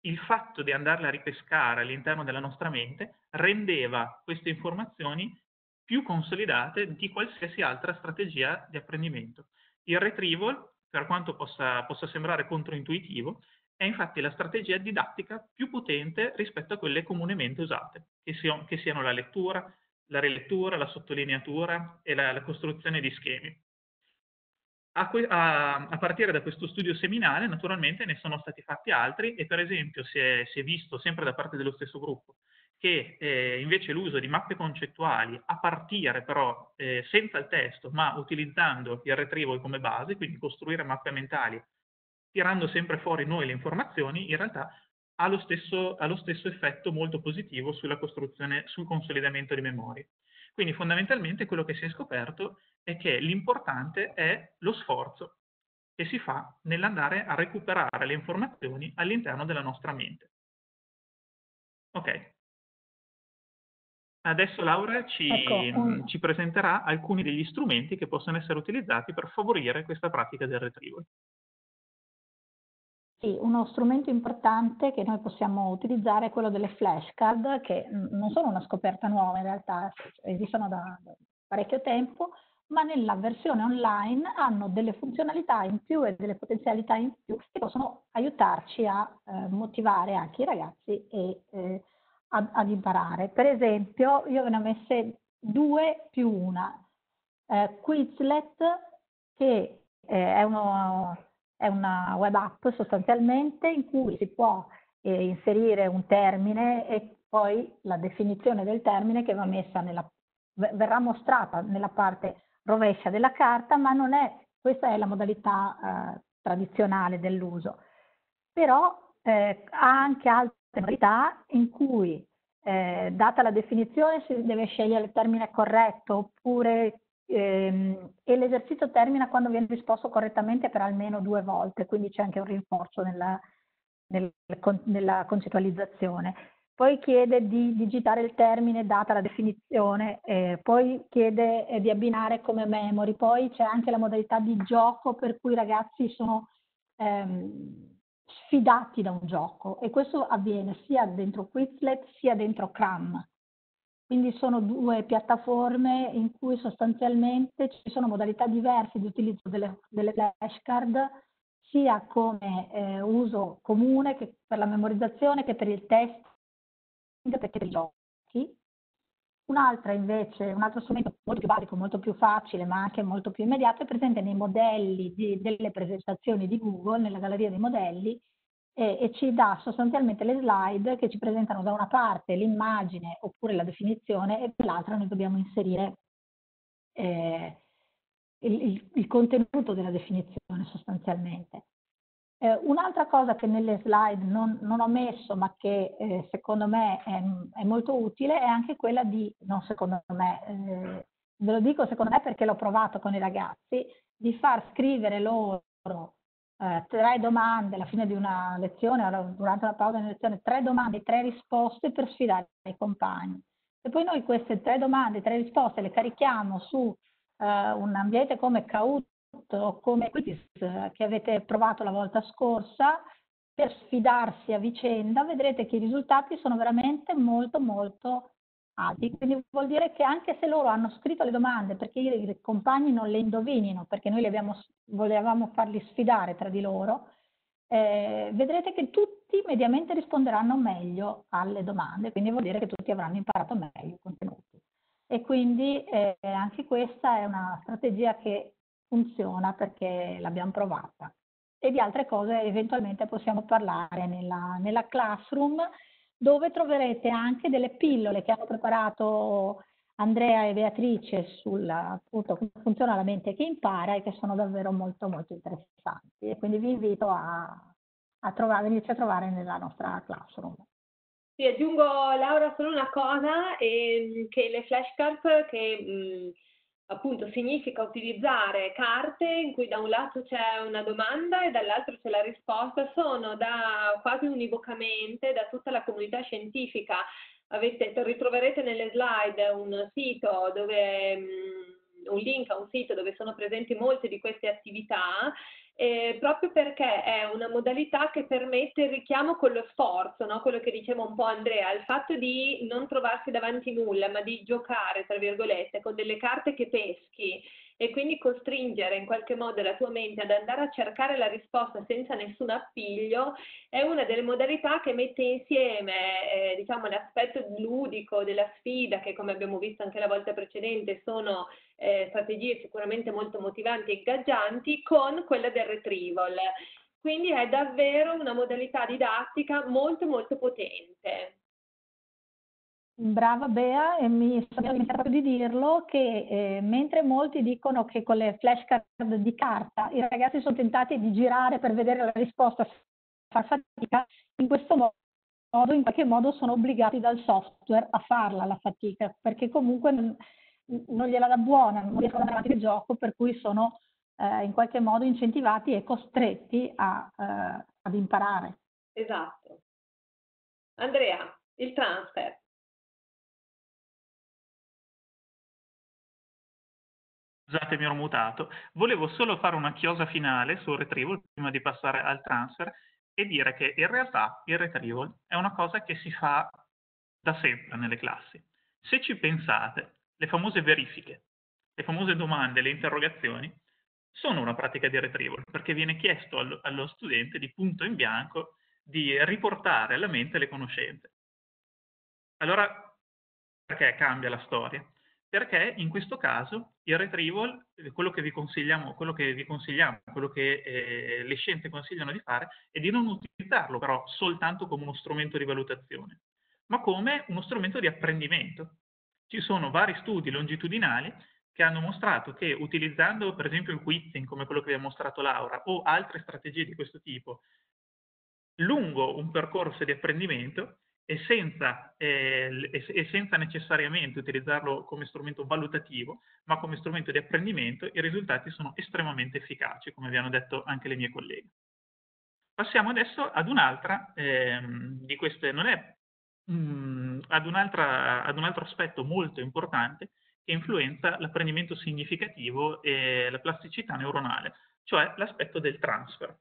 il fatto di andarle a ripescare all'interno della nostra mente rendeva queste informazioni più consolidate di qualsiasi altra strategia di apprendimento. Il retrieval, per quanto possa, possa sembrare controintuitivo, è infatti la strategia didattica più potente rispetto a quelle comunemente usate, che, sia, che siano la lettura, la rilettura, la sottolineatura e la, la costruzione di schemi. A, a, a, partire da questo studio seminale, naturalmente, ne sono stati fatti altri e per esempio si è, si è, visto sempre da parte dello stesso gruppo che eh, invece l'uso di mappe concettuali a partire però eh, senza il testo, ma utilizzando il retrieval come base, quindi costruire mappe mentali, tirando sempre fuori noi le informazioni, in realtà ha lo stesso, ha lo stesso effetto molto positivo sulla costruzione, sul consolidamento di memorie. Quindi fondamentalmente quello che si è scoperto è che l'importante è lo sforzo che si fa nell'andare a recuperare le informazioni all'interno della nostra mente. Ok. Adesso Laura ci, ecco, un... ci, presenterà alcuni degli strumenti che possono essere utilizzati per favorire questa pratica del retrieval. Sì, uno strumento importante che noi possiamo utilizzare è quello delle flashcard, che non sono una scoperta nuova in realtà, esistono da parecchio tempo, ma nella versione online hanno delle funzionalità in più e delle potenzialità in più che possono aiutarci a eh, motivare anche i ragazzi e eh, ad, ad, imparare. Per esempio, io ve ne ho messe due più una. Eh, Quizlet, che eh, è, uno, è, una web app sostanzialmente in cui si può eh, inserire un termine e poi la definizione del termine che va messa nella, verrà mostrata nella parte rovescia della carta, ma non è, questa è la modalità eh, tradizionale dell'uso. Però eh, ha anche altre modalità in cui, eh, data la definizione, si deve scegliere il termine corretto oppure ehm, e l'esercizio termina quando viene risposto correttamente per almeno due volte, quindi c'è anche un rinforzo nella, nel, nella concettualizzazione poi chiede di digitare il termine data la definizione, eh, poi chiede eh, di abbinare come memory, poi c'è anche la modalità di gioco per cui i ragazzi sono ehm, sfidati da un gioco e questo avviene sia dentro Quizlet sia dentro Cram. Quindi sono due piattaforme in cui sostanzialmente ci sono modalità diverse di utilizzo delle, delle flashcard, sia come eh, uso comune che per la memorizzazione che per il test perché dei giochi. Un'altra invece, un altro strumento molto più basico, molto più facile, ma anche molto più immediato, è presente nei modelli di, delle presentazioni di Google, nella galleria dei modelli, e, e, ci dà sostanzialmente le slide che ci presentano da una parte l'immagine oppure la definizione e dall'altra noi dobbiamo inserire eh, il, il, il contenuto della definizione sostanzialmente. Eh, un'altra cosa che nelle slide non, non ho messo, ma che eh, secondo me è, è, molto utile, è anche quella di, non secondo me, eh, ve lo dico secondo me perché l'ho provato con i ragazzi, di far scrivere loro eh, tre domande alla fine di una lezione, durante una pausa di lezione, tre domande, tre risposte per sfidare i compagni. E poi noi queste tre domande, tre risposte le carichiamo su eh, un ambiente come Kahoot come quiz che avete provato la volta scorsa per sfidarsi a vicenda, vedrete che i risultati sono veramente molto molto alti. Quindi vuol dire che anche se loro hanno scritto le domande perché i compagni non le indovinino, perché noi abbiamo, volevamo farli sfidare tra di loro, eh, vedrete che tutti mediamente risponderanno meglio alle domande, quindi vuol dire che tutti avranno imparato meglio i contenuti. E quindi eh, anche questa è una strategia che funziona perché l'abbiamo provata. E di altre cose eventualmente possiamo parlare nella, nella classroom dove troverete anche delle pillole che hanno preparato Andrea e Beatrice sul appunto come funziona la mente che impara e che sono davvero molto molto interessanti e quindi vi invito a, a trovare, venirci a trovare nella nostra classroom. Sì, aggiungo Laura solo una cosa, ehm, che le flashcards che mh, appunto significa utilizzare carte in cui da un lato c'è una domanda e dall'altro c'è la risposta, sono da quasi univocamente da tutta la comunità scientifica. Avete, ritroverete nelle slide un sito dove mm, un link a un sito dove sono presenti molte di queste attività eh, proprio perché è una modalità che permette il richiamo con lo sforzo, no? quello che diceva un po' Andrea, il fatto di non trovarsi davanti nulla, ma di giocare, tra virgolette, con delle carte che peschi e quindi costringere in qualche modo la tua mente ad andare a cercare la risposta senza nessun appiglio è una delle modalità che mette insieme eh, diciamo, l'aspetto ludico della sfida che come abbiamo visto anche la volta precedente sono eh, strategie sicuramente molto motivanti e ingaggianti con quella del retrieval. Quindi è davvero una modalità didattica molto molto potente. Brava Bea, e mi sono dimenticato di dirlo, che eh, mentre molti dicono che con le flashcard di carta i ragazzi sono tentati di girare per vedere la risposta, far fatica, in questo modo, in qualche modo sono obbligati dal software a farla la fatica, perché comunque non, non gliela dà buona, non riescono ad andare avanti il gioco, per cui sono eh, in qualche modo incentivati e costretti a, eh, ad imparare. Esatto. Andrea, il transfer. Scusate, mi ero mutato. Volevo solo fare una chiosa finale sul retrieval prima di passare al transfer e dire che in realtà il retrieval è una cosa che si fa da sempre nelle classi. Se ci pensate, le famose verifiche, le famose domande, le interrogazioni, sono una pratica di retrieval, perché viene chiesto allo, allo studente di punto in bianco di riportare alla mente le conoscenze. Allora, perché cambia la storia? Perché in questo caso il retrieval, quello che vi consigliamo, quello che, vi consigliamo, quello che eh, le scienze consigliano di fare, è di non utilizzarlo però soltanto come uno strumento di valutazione, ma come uno strumento di apprendimento. Ci sono vari studi longitudinali che hanno mostrato che utilizzando per esempio il quizzing come quello che vi ha mostrato Laura o altre strategie di questo tipo lungo un percorso di apprendimento e senza, eh, e senza, necessariamente utilizzarlo come strumento valutativo, ma come strumento di apprendimento, i risultati sono estremamente efficaci, come vi hanno detto anche le mie colleghe. Passiamo adesso ad un'altra ehm, di queste, non è, mh, ad, ad un altro aspetto molto importante, che influenza l'apprendimento significativo e la plasticità neuronale, cioè l'aspetto del transfer.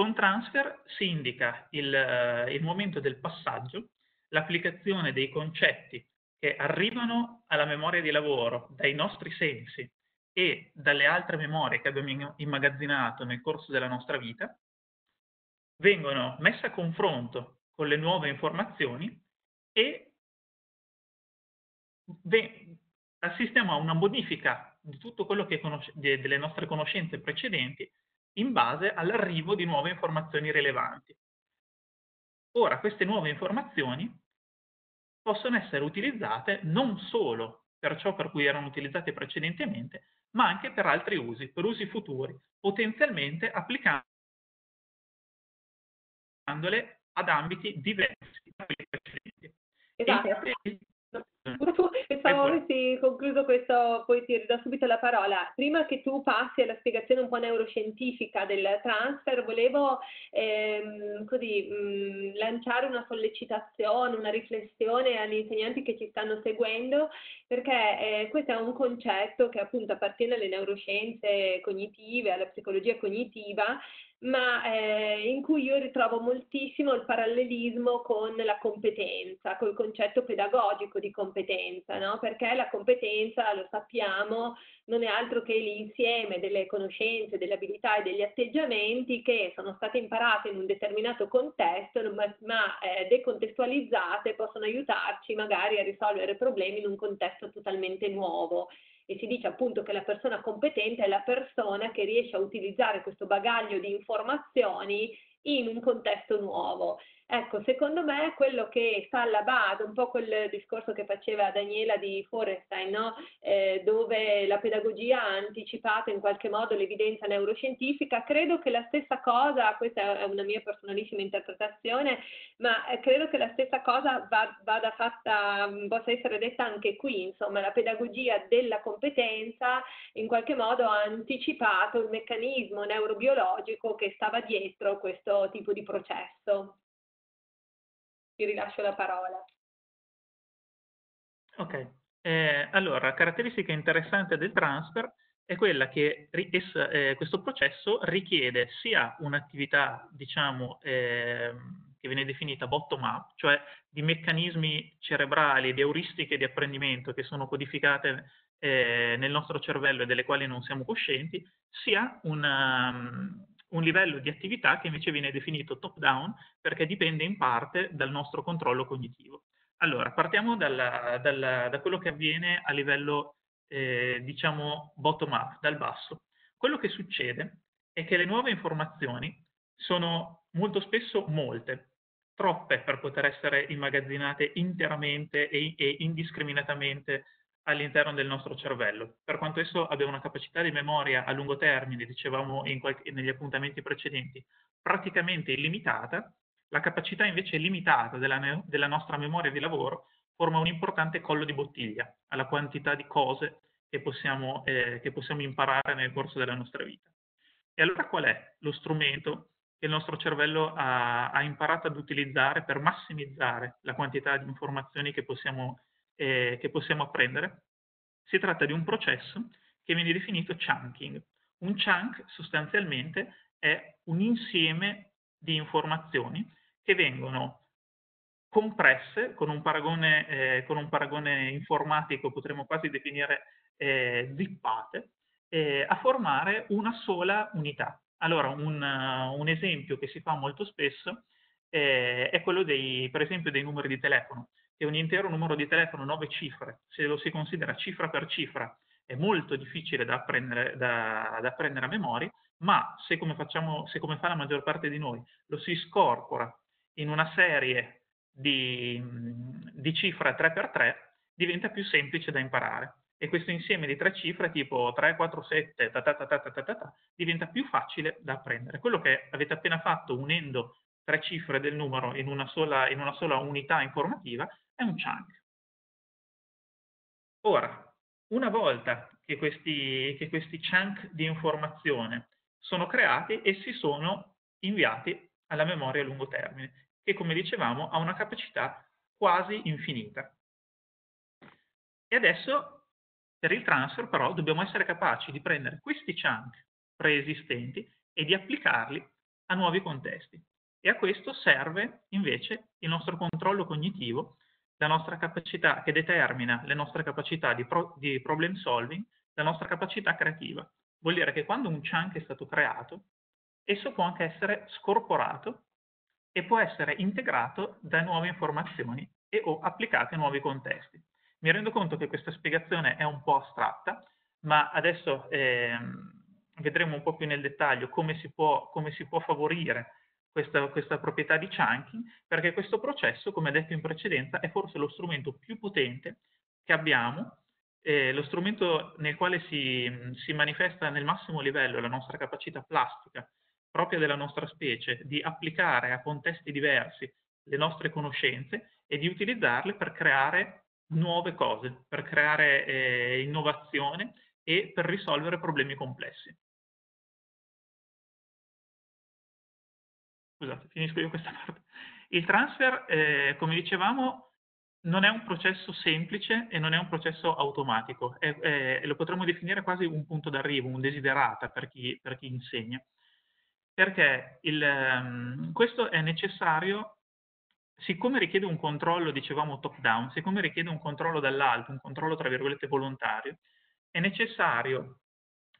Con transfer si indica il, eh, il momento del passaggio, l'applicazione dei concetti che arrivano alla memoria di lavoro dai nostri sensi e dalle altre memorie che abbiamo immagazzinato nel corso della nostra vita, vengono messe a confronto con le nuove informazioni e assistiamo a una modifica di tutto quello che delle nostre conoscenze precedenti in base all'arrivo di nuove informazioni rilevanti. Ora, queste nuove informazioni possono essere utilizzate non solo per ciò per cui erano utilizzate precedentemente, ma anche per altri usi, per usi futuri, potenzialmente applicandole ad ambiti diversi da quelli precedenti. Esatto. Pensavo avessi concluso questo, poi ti ridò subito la parola. Prima che tu passi alla spiegazione un po' neuroscientifica del transfer, volevo ehm, così, mh, mm, lanciare una sollecitazione, una riflessione agli insegnanti che ci stanno seguendo, perché eh, questo è un concetto che appunto appartiene alle neuroscienze cognitive, alla psicologia cognitiva, ma eh, in cui io ritrovo moltissimo il parallelismo con la competenza, col concetto pedagogico di competenza, no? perché la competenza, lo sappiamo, non è altro che l'insieme delle conoscenze, delle abilità e degli atteggiamenti che sono state imparate in un determinato contesto, ma, ma eh, decontestualizzate possono aiutarci magari a risolvere problemi in un contesto totalmente nuovo e si dice appunto che la persona competente è la persona che riesce a utilizzare questo bagaglio di informazioni in un contesto nuovo. Ecco, secondo me quello che sta alla base, un po' quel discorso che faceva Daniela di Forestein, no? eh, dove la pedagogia ha anticipato in qualche modo l'evidenza neuroscientifica, credo che la stessa cosa, questa è una mia personalissima interpretazione, ma eh, credo che la stessa cosa va, vada fatta, possa essere detta anche qui, insomma, la pedagogia della competenza in qualche modo ha anticipato il meccanismo neurobiologico che stava dietro questo tipo di processo ti rilascio la parola. Ok, eh, allora, caratteristica interessante del transfer è quella che essa, eh, questo processo richiede sia un'attività, diciamo, eh, che viene definita bottom-up, cioè di meccanismi cerebrali, di euristiche di apprendimento che sono codificate eh, nel nostro cervello e delle quali non siamo coscienti, sia una, un livello di attività che invece viene definito top-down perché dipende in parte dal nostro controllo cognitivo. Allora, partiamo dalla, dalla, da quello che avviene a livello, eh, diciamo, bottom-up, dal basso. Quello che succede è che le nuove informazioni sono molto spesso molte, troppe per poter essere immagazzinate interamente e, e indiscriminatamente all'interno del nostro cervello. Per quanto esso abbia una capacità di memoria a lungo termine, dicevamo qualche, negli appuntamenti precedenti, praticamente illimitata, la capacità invece limitata della, della nostra memoria di lavoro forma un importante collo di bottiglia alla quantità di cose che possiamo, eh, che possiamo imparare nel corso della nostra vita. E allora qual è lo strumento che il nostro cervello ha, ha imparato ad utilizzare per massimizzare la quantità di informazioni che possiamo, eh, che possiamo apprendere? Si tratta di un processo che viene definito chunking. Un chunk sostanzialmente è un insieme di informazioni che vengono compresse con un paragone, eh, con un paragone informatico, potremmo quasi definire eh, zippate, eh, a formare una sola unità. Allora, un, un, esempio che si fa molto spesso eh, è quello dei, per esempio, dei numeri di telefono, che un intero numero di telefono, 9 cifre, se lo si considera cifra per cifra, è molto difficile da apprendere, da, da apprendere a memoria, ma se come, facciamo, se come fa la maggior parte di noi, lo si scorpora in una serie di, di cifre 3x3, diventa più semplice da imparare. E questo insieme di tre cifre, tipo 3, 4, 7, ta ta ta ta ta ta, diventa più facile da apprendere. Quello che avete appena fatto unendo tre cifre del numero in una sola, in una sola unità informativa è un chunk. Ora, una volta che questi, che questi chunk di informazione sono creati, essi sono inviati alla memoria a lungo termine, che come dicevamo ha una capacità quasi infinita. E adesso per il transfer però dobbiamo essere capaci di prendere questi chunk preesistenti e di applicarli a nuovi contesti. E a questo serve invece il nostro controllo cognitivo, la nostra capacità che determina le nostre capacità di, pro, di problem solving, la nostra capacità creativa. Vuol dire che quando un chunk è stato creato, esso può anche essere scorporato e può essere integrato da nuove informazioni e o applicato a nuovi contesti. Mi rendo conto che questa spiegazione è un po' astratta, ma adesso ehm, vedremo un po' più nel dettaglio come si può, come si può favorire questa, questa, proprietà di chunking, perché questo processo, come detto in precedenza, è forse lo strumento più potente che abbiamo, eh, lo strumento nel quale si, si manifesta nel massimo livello la nostra capacità plastica propria della nostra specie di applicare a contesti diversi le nostre conoscenze e di utilizzarle per creare nuove cose, per creare eh, innovazione e per risolvere problemi complessi. Scusate, finisco io questa parte. Il transfer, eh, come dicevamo, non è un processo semplice e non è un processo automatico, è, è, lo potremmo definire quasi un punto d'arrivo, un desiderata per chi, per chi insegna. Perché il, um, questo è necessario, siccome richiede un controllo, dicevamo top-down, siccome richiede un controllo dall'alto, un controllo tra virgolette volontario, è necessario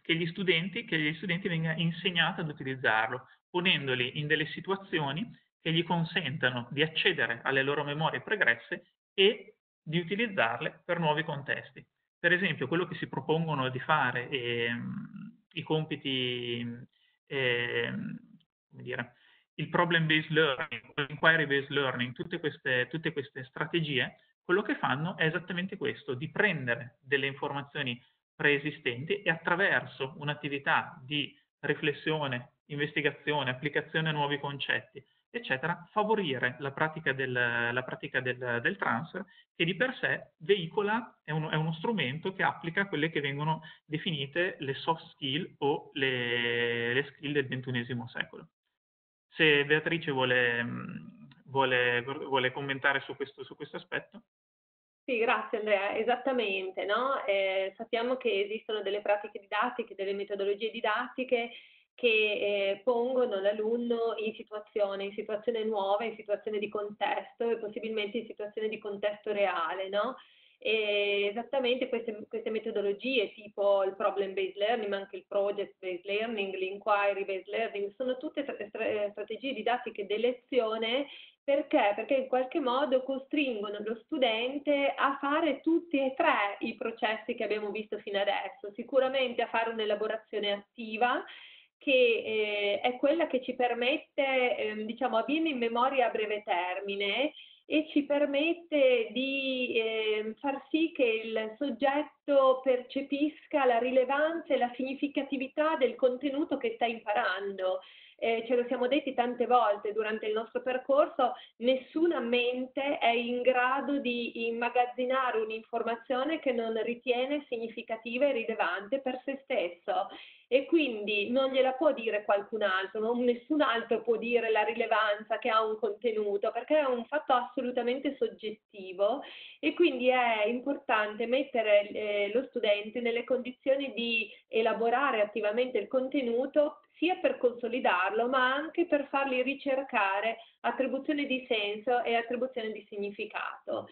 che gli studenti, che gli studenti venga insegnato ad utilizzarlo, ponendoli in delle situazioni che gli consentano di accedere alle loro memorie pregresse e di utilizzarle per nuovi contesti. Per esempio, quello che si propongono di fare, ehm, i compiti eh, come dire, il problem-based learning, l'inquiry-based learning, tutte queste, tutte queste strategie, quello che fanno è esattamente questo, di prendere delle informazioni preesistenti e attraverso un'attività di riflessione, investigazione, applicazione a nuovi concetti, eccetera, favorire la pratica del, la pratica del, del transfer che di per sé veicola, è, un, è, uno strumento che applica quelle che vengono definite le soft skill o le, le skill del ventunesimo secolo. Se Beatrice vuole, vuole, vuole commentare su questo, su questo aspetto. Sì, grazie Andrea, esattamente. No? Eh, sappiamo che esistono delle pratiche didattiche, delle metodologie didattiche che eh, pongono l'alunno in situazione, in situazione nuova, in situazione di contesto e possibilmente in situazione di contesto reale, no? E esattamente queste, queste, metodologie tipo il problem based learning, ma anche il project based learning, l'inquiry based learning, sono tutte strategie didattiche d'elezione perché? Perché in qualche modo costringono lo studente a fare tutti e tre i processi che abbiamo visto fino adesso, sicuramente a fare un'elaborazione attiva, che eh, è quella che ci permette, eh, diciamo, avviene in memoria a breve termine e ci permette di eh, far sì che il soggetto percepisca la rilevanza e la significatività del contenuto che sta imparando. Eh, ce lo siamo detti tante volte durante il nostro percorso, nessuna mente è in grado di immagazzinare un'informazione che non ritiene significativa e rilevante per se stesso e quindi non gliela può dire qualcun altro, non, nessun altro può dire la rilevanza che ha un contenuto perché è un fatto assolutamente soggettivo e quindi è importante mettere eh, lo studente nelle condizioni di elaborare attivamente il contenuto sia per consolidarlo, ma anche per fargli ricercare attribuzione di senso e attribuzione di significato.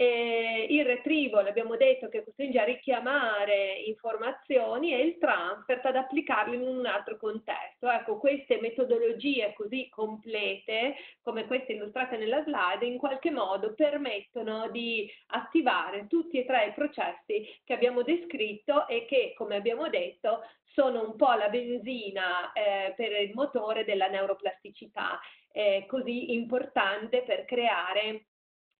Eh, il retrieval abbiamo detto che costringe a richiamare informazioni e il transfer ad applicarle in un altro contesto. Ecco, queste metodologie così complete, come queste illustrate nella slide, in qualche modo permettono di attivare tutti e tre i processi che abbiamo descritto e che, come abbiamo detto, sono un po' la benzina eh, per il motore della neuroplasticità, eh, così importante per creare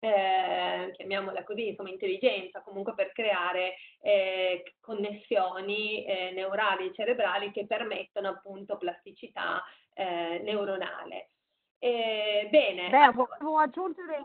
eh, chiamiamola così, insomma intelligenza, comunque per creare eh, connessioni eh, neurali e cerebrali che permettono appunto plasticità eh, neuronale. bene. Beh, volevo aggiungere,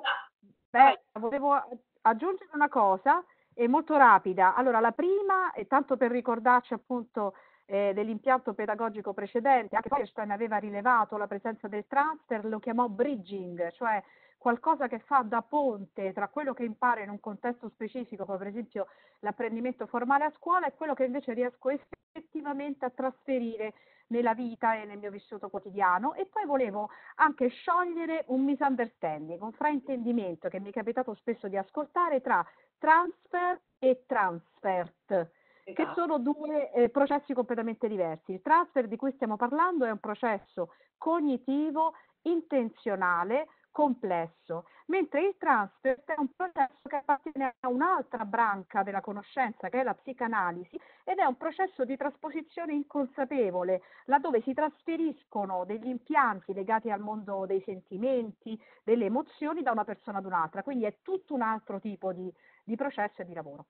beh, volevo aggiungere una cosa, è molto rapida. Allora, la prima, e tanto per ricordarci appunto eh, dell'impianto pedagogico precedente, anche Feuerstein aveva rilevato la presenza del transfer, lo chiamò bridging, cioè qualcosa che fa da ponte tra quello che impara in un contesto specifico, come per esempio l'apprendimento formale a scuola, e quello che invece riesco effettivamente a trasferire nella vita e nel mio vissuto quotidiano. E poi volevo anche sciogliere un misunderstanding, un fraintendimento che mi è capitato spesso di ascoltare tra transfer e transfert che esatto. sono due eh, processi completamente diversi. Il transfer di cui stiamo parlando è un processo cognitivo, intenzionale, complesso, mentre il transfer è un processo che appartiene a un'altra branca della conoscenza, che è la psicanalisi, ed è un processo di trasposizione inconsapevole, laddove si trasferiscono degli impianti legati al mondo dei sentimenti, delle emozioni da una persona ad un'altra, quindi è tutto un altro tipo di, di processo e di lavoro.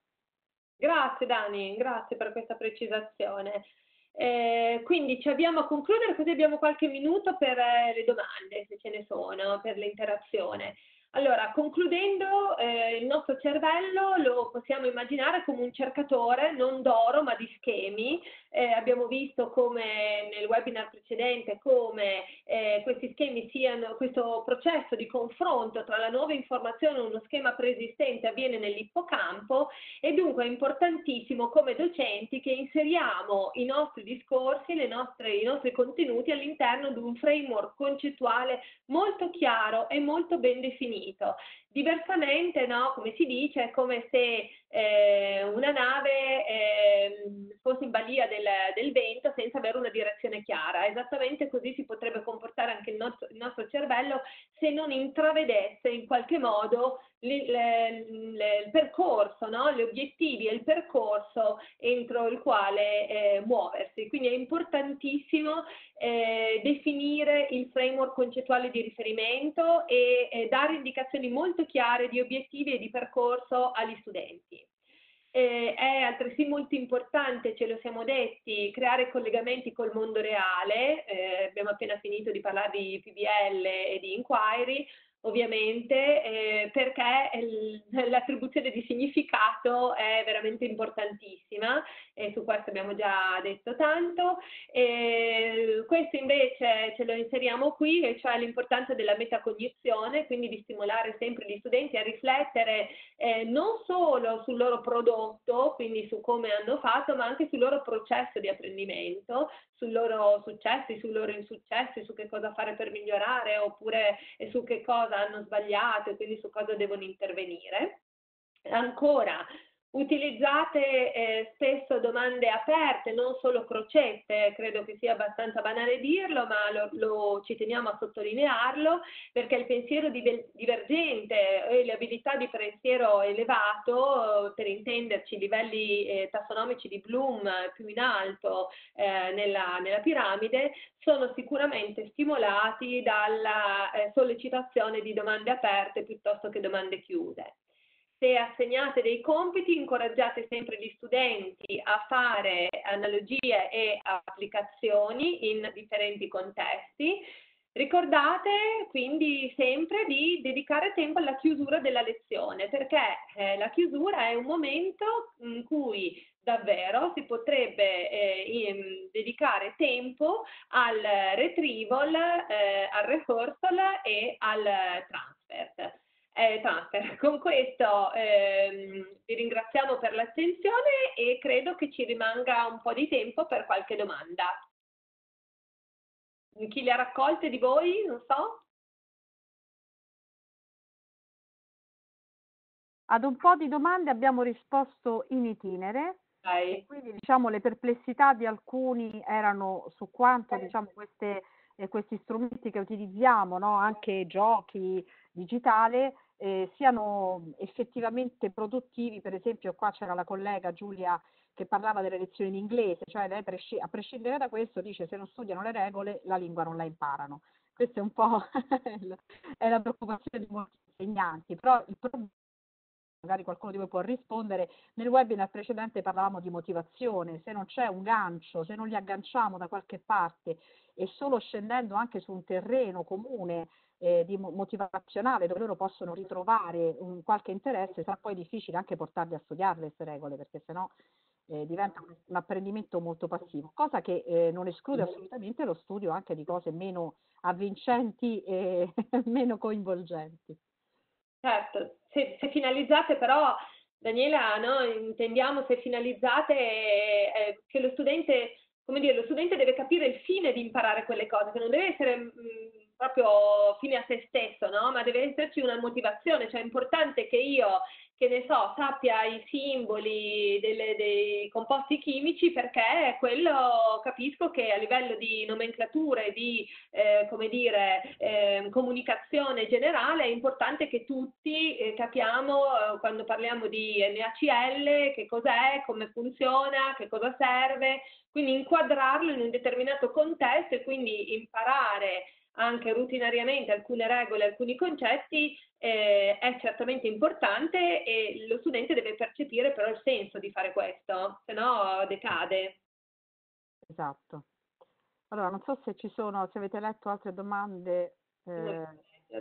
Grazie Dani, grazie per questa precisazione. Eh, quindi ci avviamo a concludere, così abbiamo qualche minuto per eh, le domande, se ce ne sono, per l'interazione. Allora, concludendo, eh, il nostro cervello lo possiamo immaginare come un cercatore non d'oro ma di schemi. Eh, abbiamo visto come nel webinar precedente come eh, questi schemi siano, questo processo di confronto tra la nuova informazione e uno schema preesistente avviene nell'ippocampo e dunque è importantissimo come docenti che inseriamo i nostri discorsi, nostre, i nostri contenuti all'interno di un framework concettuale molto chiaro e molto ben definito finito. Diversamente, no, come si dice, è come se eh, una nave eh, fosse in balia del, del, vento senza avere una direzione chiara. Esattamente così si potrebbe comportare anche il nostro, il nostro cervello se non intravedesse in qualche modo il, il percorso, no? gli obiettivi e il percorso entro il quale eh, muoversi. Quindi è importantissimo eh, definire il framework concettuale di riferimento e eh, dare indicazioni molto chiare di obiettivi e di percorso agli studenti. Eh, è altresì molto importante, ce lo siamo detti, creare collegamenti col mondo reale, eh, abbiamo appena finito di parlare di PBL e di inquiry, ovviamente, eh, perché l'attribuzione di significato è veramente importantissima e su questo abbiamo già detto tanto. E questo invece ce lo inseriamo qui, cioè l'importanza della metacognizione, quindi di stimolare sempre gli studenti a riflettere eh, non solo sul loro prodotto, quindi su come hanno fatto, ma anche sul loro processo di apprendimento, sui loro successi, sui loro insuccessi, su che cosa fare per migliorare oppure su che cosa hanno sbagliato e quindi su cosa devono intervenire. Ancora, Utilizzate eh, spesso domande aperte, non solo crocette, credo che sia abbastanza banale dirlo, ma lo, lo, ci teniamo a sottolinearlo, perché il pensiero divergente e le abilità di pensiero elevato, per intenderci livelli eh, tassonomici di Bloom più in alto eh, nella, nella, piramide, sono sicuramente stimolati dalla eh, sollecitazione di domande aperte piuttosto che domande chiuse se assegnate dei compiti, incoraggiate sempre gli studenti a fare analogie e applicazioni in differenti contesti. Ricordate quindi sempre di dedicare tempo alla chiusura della lezione, perché eh, la chiusura è un momento in cui davvero si potrebbe eh, in, dedicare tempo al retrieval, eh, al rehearsal e al transfer eh, transfer. Con questo ehm, vi ringraziamo per l'attenzione e credo che ci rimanga un po' di tempo per qualche domanda. Chi le ha raccolte di voi? Non so. Ad un po' di domande abbiamo risposto in itinere. Okay. Quindi diciamo le perplessità di alcuni erano su quanto diciamo, queste, eh, questi strumenti che utilizziamo, no? anche giochi digitali, eh, siano effettivamente produttivi, per esempio qua c'era la collega Giulia che parlava delle lezioni in inglese, cioè lei a prescindere da questo dice se non studiano le regole la lingua non la imparano. Questa è un po' è la preoccupazione di molti insegnanti, però il problema magari qualcuno di voi può rispondere, nel webinar precedente parlavamo di motivazione, se non c'è un gancio, se non li agganciamo da qualche parte e solo scendendo anche su un terreno comune eh, di motivazionale dove loro possono ritrovare un qualche interesse, sarà poi difficile anche portarli a studiare queste regole, perché sennò eh, diventa un, un, apprendimento molto passivo, cosa che eh, non esclude assolutamente lo studio anche di cose meno avvincenti e meno coinvolgenti. Certo, se, se finalizzate però, Daniela, no, intendiamo se finalizzate eh, che lo studente, come dire, lo studente deve capire il fine di imparare quelle cose, che non deve essere mh, mm, proprio fine a se stesso, no? Ma deve esserci una motivazione, cioè è importante che io, che ne so, sappia i simboli delle, dei composti chimici perché quello capisco che a livello di nomenclatura e di, eh, come dire, eh, comunicazione generale è importante che tutti eh, capiamo eh, quando parliamo di NaCl che cos'è, come funziona, che cosa serve, quindi inquadrarlo in un determinato contesto e quindi imparare anche rutinariamente alcune regole, alcuni concetti, eh, è certamente importante e lo studente deve percepire però il senso di fare questo, se no decade. Esatto. Allora, non so se ci sono, se avete letto altre domande. Eh,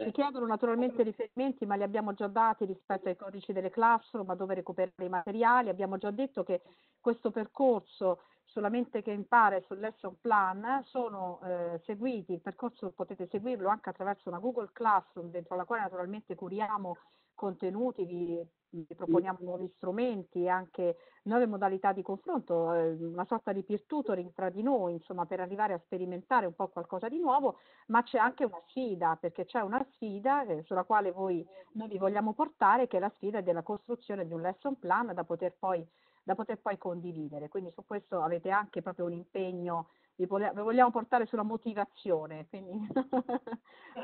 ci chiedono naturalmente riferimenti, ma li abbiamo già dati rispetto ai codici delle classroom, a dove recuperare i materiali. Abbiamo già detto che questo percorso solamente che impara sul lesson plan sono eh, seguiti, il percorso potete seguirlo anche attraverso una Google Classroom dentro la quale naturalmente curiamo contenuti, vi, vi proponiamo nuovi strumenti e anche nuove modalità di confronto, eh, una sorta di peer tutoring tra di noi, insomma, per arrivare a sperimentare un po' qualcosa di nuovo, ma c'è anche una sfida, perché c'è una sfida eh, sulla quale voi, noi vi vogliamo portare, che è la sfida della costruzione di un lesson plan da poter poi da poter poi condividere. Quindi su questo avete anche proprio un impegno, vi, vogliamo portare sulla motivazione, quindi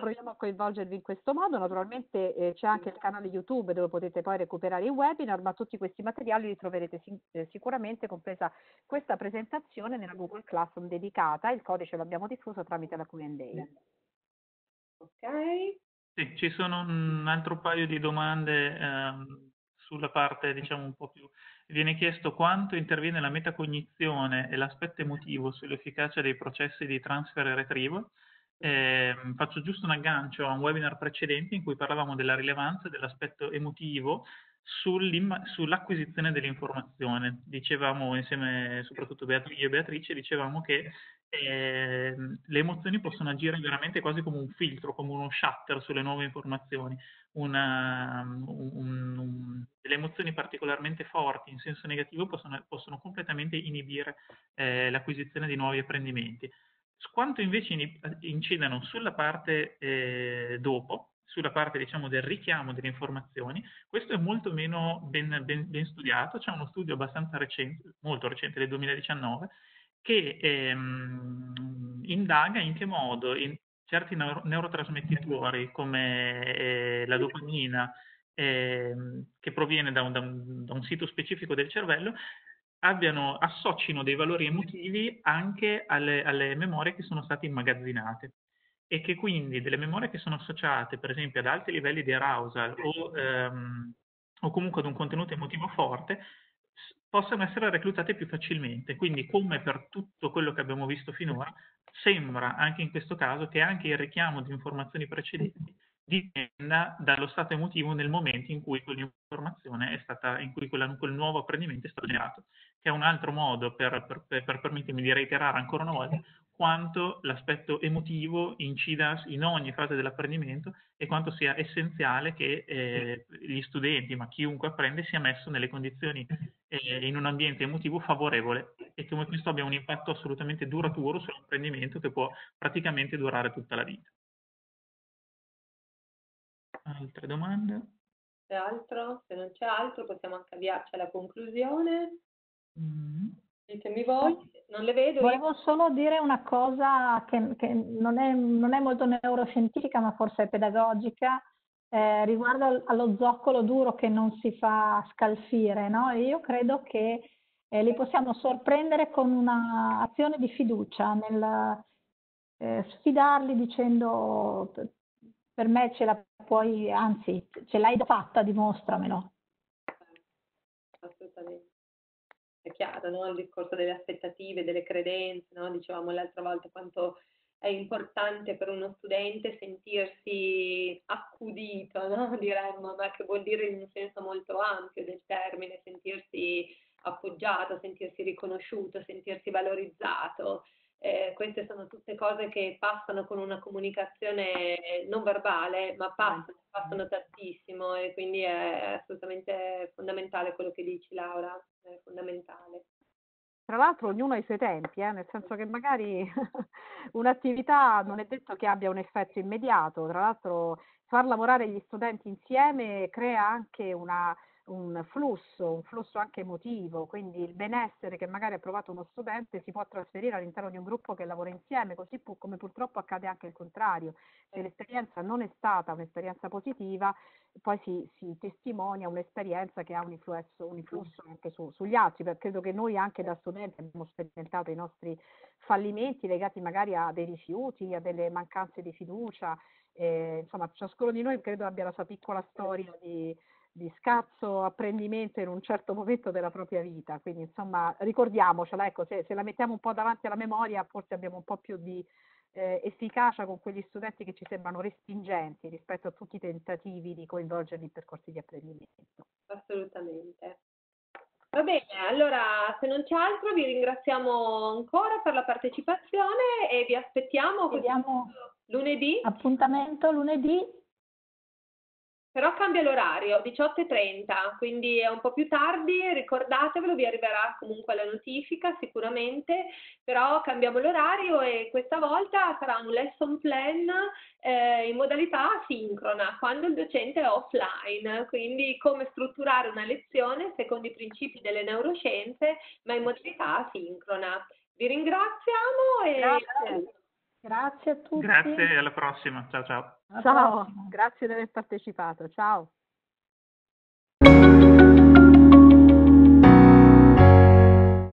proviamo a coinvolgervi in questo modo. Naturalmente eh, c'è anche il canale YouTube dove potete poi recuperare i webinar, ma tutti questi materiali li troverete sic eh, sicuramente, compresa questa presentazione, nella Google Classroom dedicata. Il codice l'abbiamo diffuso tramite la Q&A. Ok. Sì, ci sono un altro paio di domande ehm, sulla parte diciamo un po' più viene chiesto quanto interviene la metacognizione e l'aspetto emotivo sull'efficacia dei processi di transfer e retrieval. Eh, faccio giusto un aggancio a un webinar precedente in cui parlavamo della rilevanza dell'aspetto emotivo sull'acquisizione dell'informazione. Dicevamo insieme, soprattutto Beatrice e Beatrice, dicevamo che eh, le emozioni possono agire veramente quasi come un filtro, come uno shutter sulle nuove informazioni. Una, un, un, delle emozioni particolarmente forti in senso negativo possono, possono completamente inibire eh, l'acquisizione di nuovi apprendimenti. Quanto invece incidono sulla parte eh, dopo, sulla parte diciamo, del richiamo delle informazioni. Questo è molto meno ben, ben, ben studiato, c'è uno studio abbastanza recente, molto recente, del 2019, che ehm, indaga in che modo in certi neuro- neurotrasmettitori come eh, la dopamina, eh, che proviene da un, da, un, da un, sito specifico del cervello, abbiano, associno dei valori emotivi anche alle, alle memorie che sono state immagazzinate e che quindi delle memorie che sono associate per esempio ad alti livelli di arousal o, ehm, o comunque ad un contenuto emotivo forte possano essere reclutate più facilmente. Quindi come per tutto quello che abbiamo visto finora, sembra anche in questo caso che anche il richiamo di informazioni precedenti dipenda dallo stato emotivo nel momento in cui quell'informazione è stata, in cui quella, quel nuovo apprendimento è stato generato, che è un altro modo per, per, per permettermi di reiterare ancora una volta quanto l'aspetto emotivo incida in ogni fase dell'apprendimento e quanto sia essenziale che eh, gli studenti, ma chiunque apprende, sia messo nelle condizioni eh, in un ambiente emotivo favorevole e come questo abbia un impatto assolutamente duraturo sull'apprendimento che può praticamente durare tutta la vita. Altre domande? C'è altro? Se non c'è altro possiamo anche avviarci alla conclusione. Mm. Ditemi voi, non le vedo. Volevo solo dire una cosa che, che non, è, non, è, molto neuroscientifica, ma forse è pedagogica, eh, riguardo allo zoccolo duro che non si fa scalfire. No? io credo che eh, li possiamo sorprendere con un'azione di fiducia, nel eh, sfidarli dicendo per me ce la puoi, anzi ce l'hai fatta, dimostramelo. Assolutamente è chiaro, no? il discorso delle aspettative, delle credenze, no? dicevamo l'altra volta quanto è importante per uno studente sentirsi accudito, no? diremmo, ma che vuol dire in un senso molto ampio del termine, sentirsi appoggiato, sentirsi riconosciuto, sentirsi valorizzato. Eh, queste sono tutte cose che passano con una comunicazione non verbale, ma passano, passano tantissimo e quindi è assolutamente fondamentale quello che dici Laura, è fondamentale. Tra l'altro ognuno ha i suoi tempi, eh? nel senso che magari un'attività non è detto che abbia un effetto immediato, tra l'altro far lavorare gli studenti insieme crea anche una, un flusso, un flusso anche emotivo, quindi il benessere che magari ha provato uno studente si può trasferire all'interno di un gruppo che lavora insieme, così pu- come purtroppo accade anche il contrario. Se l'esperienza non è stata un'esperienza positiva, poi si, si testimonia un'esperienza che ha un influsso, un influsso anche su, sugli altri, perché credo che noi anche da studenti abbiamo sperimentato i nostri fallimenti legati magari a dei rifiuti, a delle mancanze di fiducia, eh, insomma ciascuno di noi credo abbia la sua piccola storia di di scarso apprendimento in un certo momento della propria vita. Quindi insomma ricordiamocela, ecco, se, se la mettiamo un po' davanti alla memoria forse abbiamo un po' più di eh, efficacia con quegli studenti che ci sembrano respingenti rispetto a tutti i tentativi di coinvolgerli in percorsi di apprendimento. Assolutamente. Va bene, allora se non c'è altro vi ringraziamo ancora per la partecipazione e vi aspettiamo Vediamo lunedì. Appuntamento lunedì però cambia l'orario, 18.30, quindi è un po' più tardi, ricordatevelo, vi arriverà comunque la notifica sicuramente, però cambiamo l'orario e questa volta sarà un lesson plan eh, in modalità asincrona, quando il docente è offline, quindi come strutturare una lezione secondo i principi delle neuroscienze, ma in modalità asincrona. Vi ringraziamo e... Grazie. Grazie a tutti. Grazie e alla prossima. Ciao ciao. Ciao, grazie di aver partecipato. Ciao.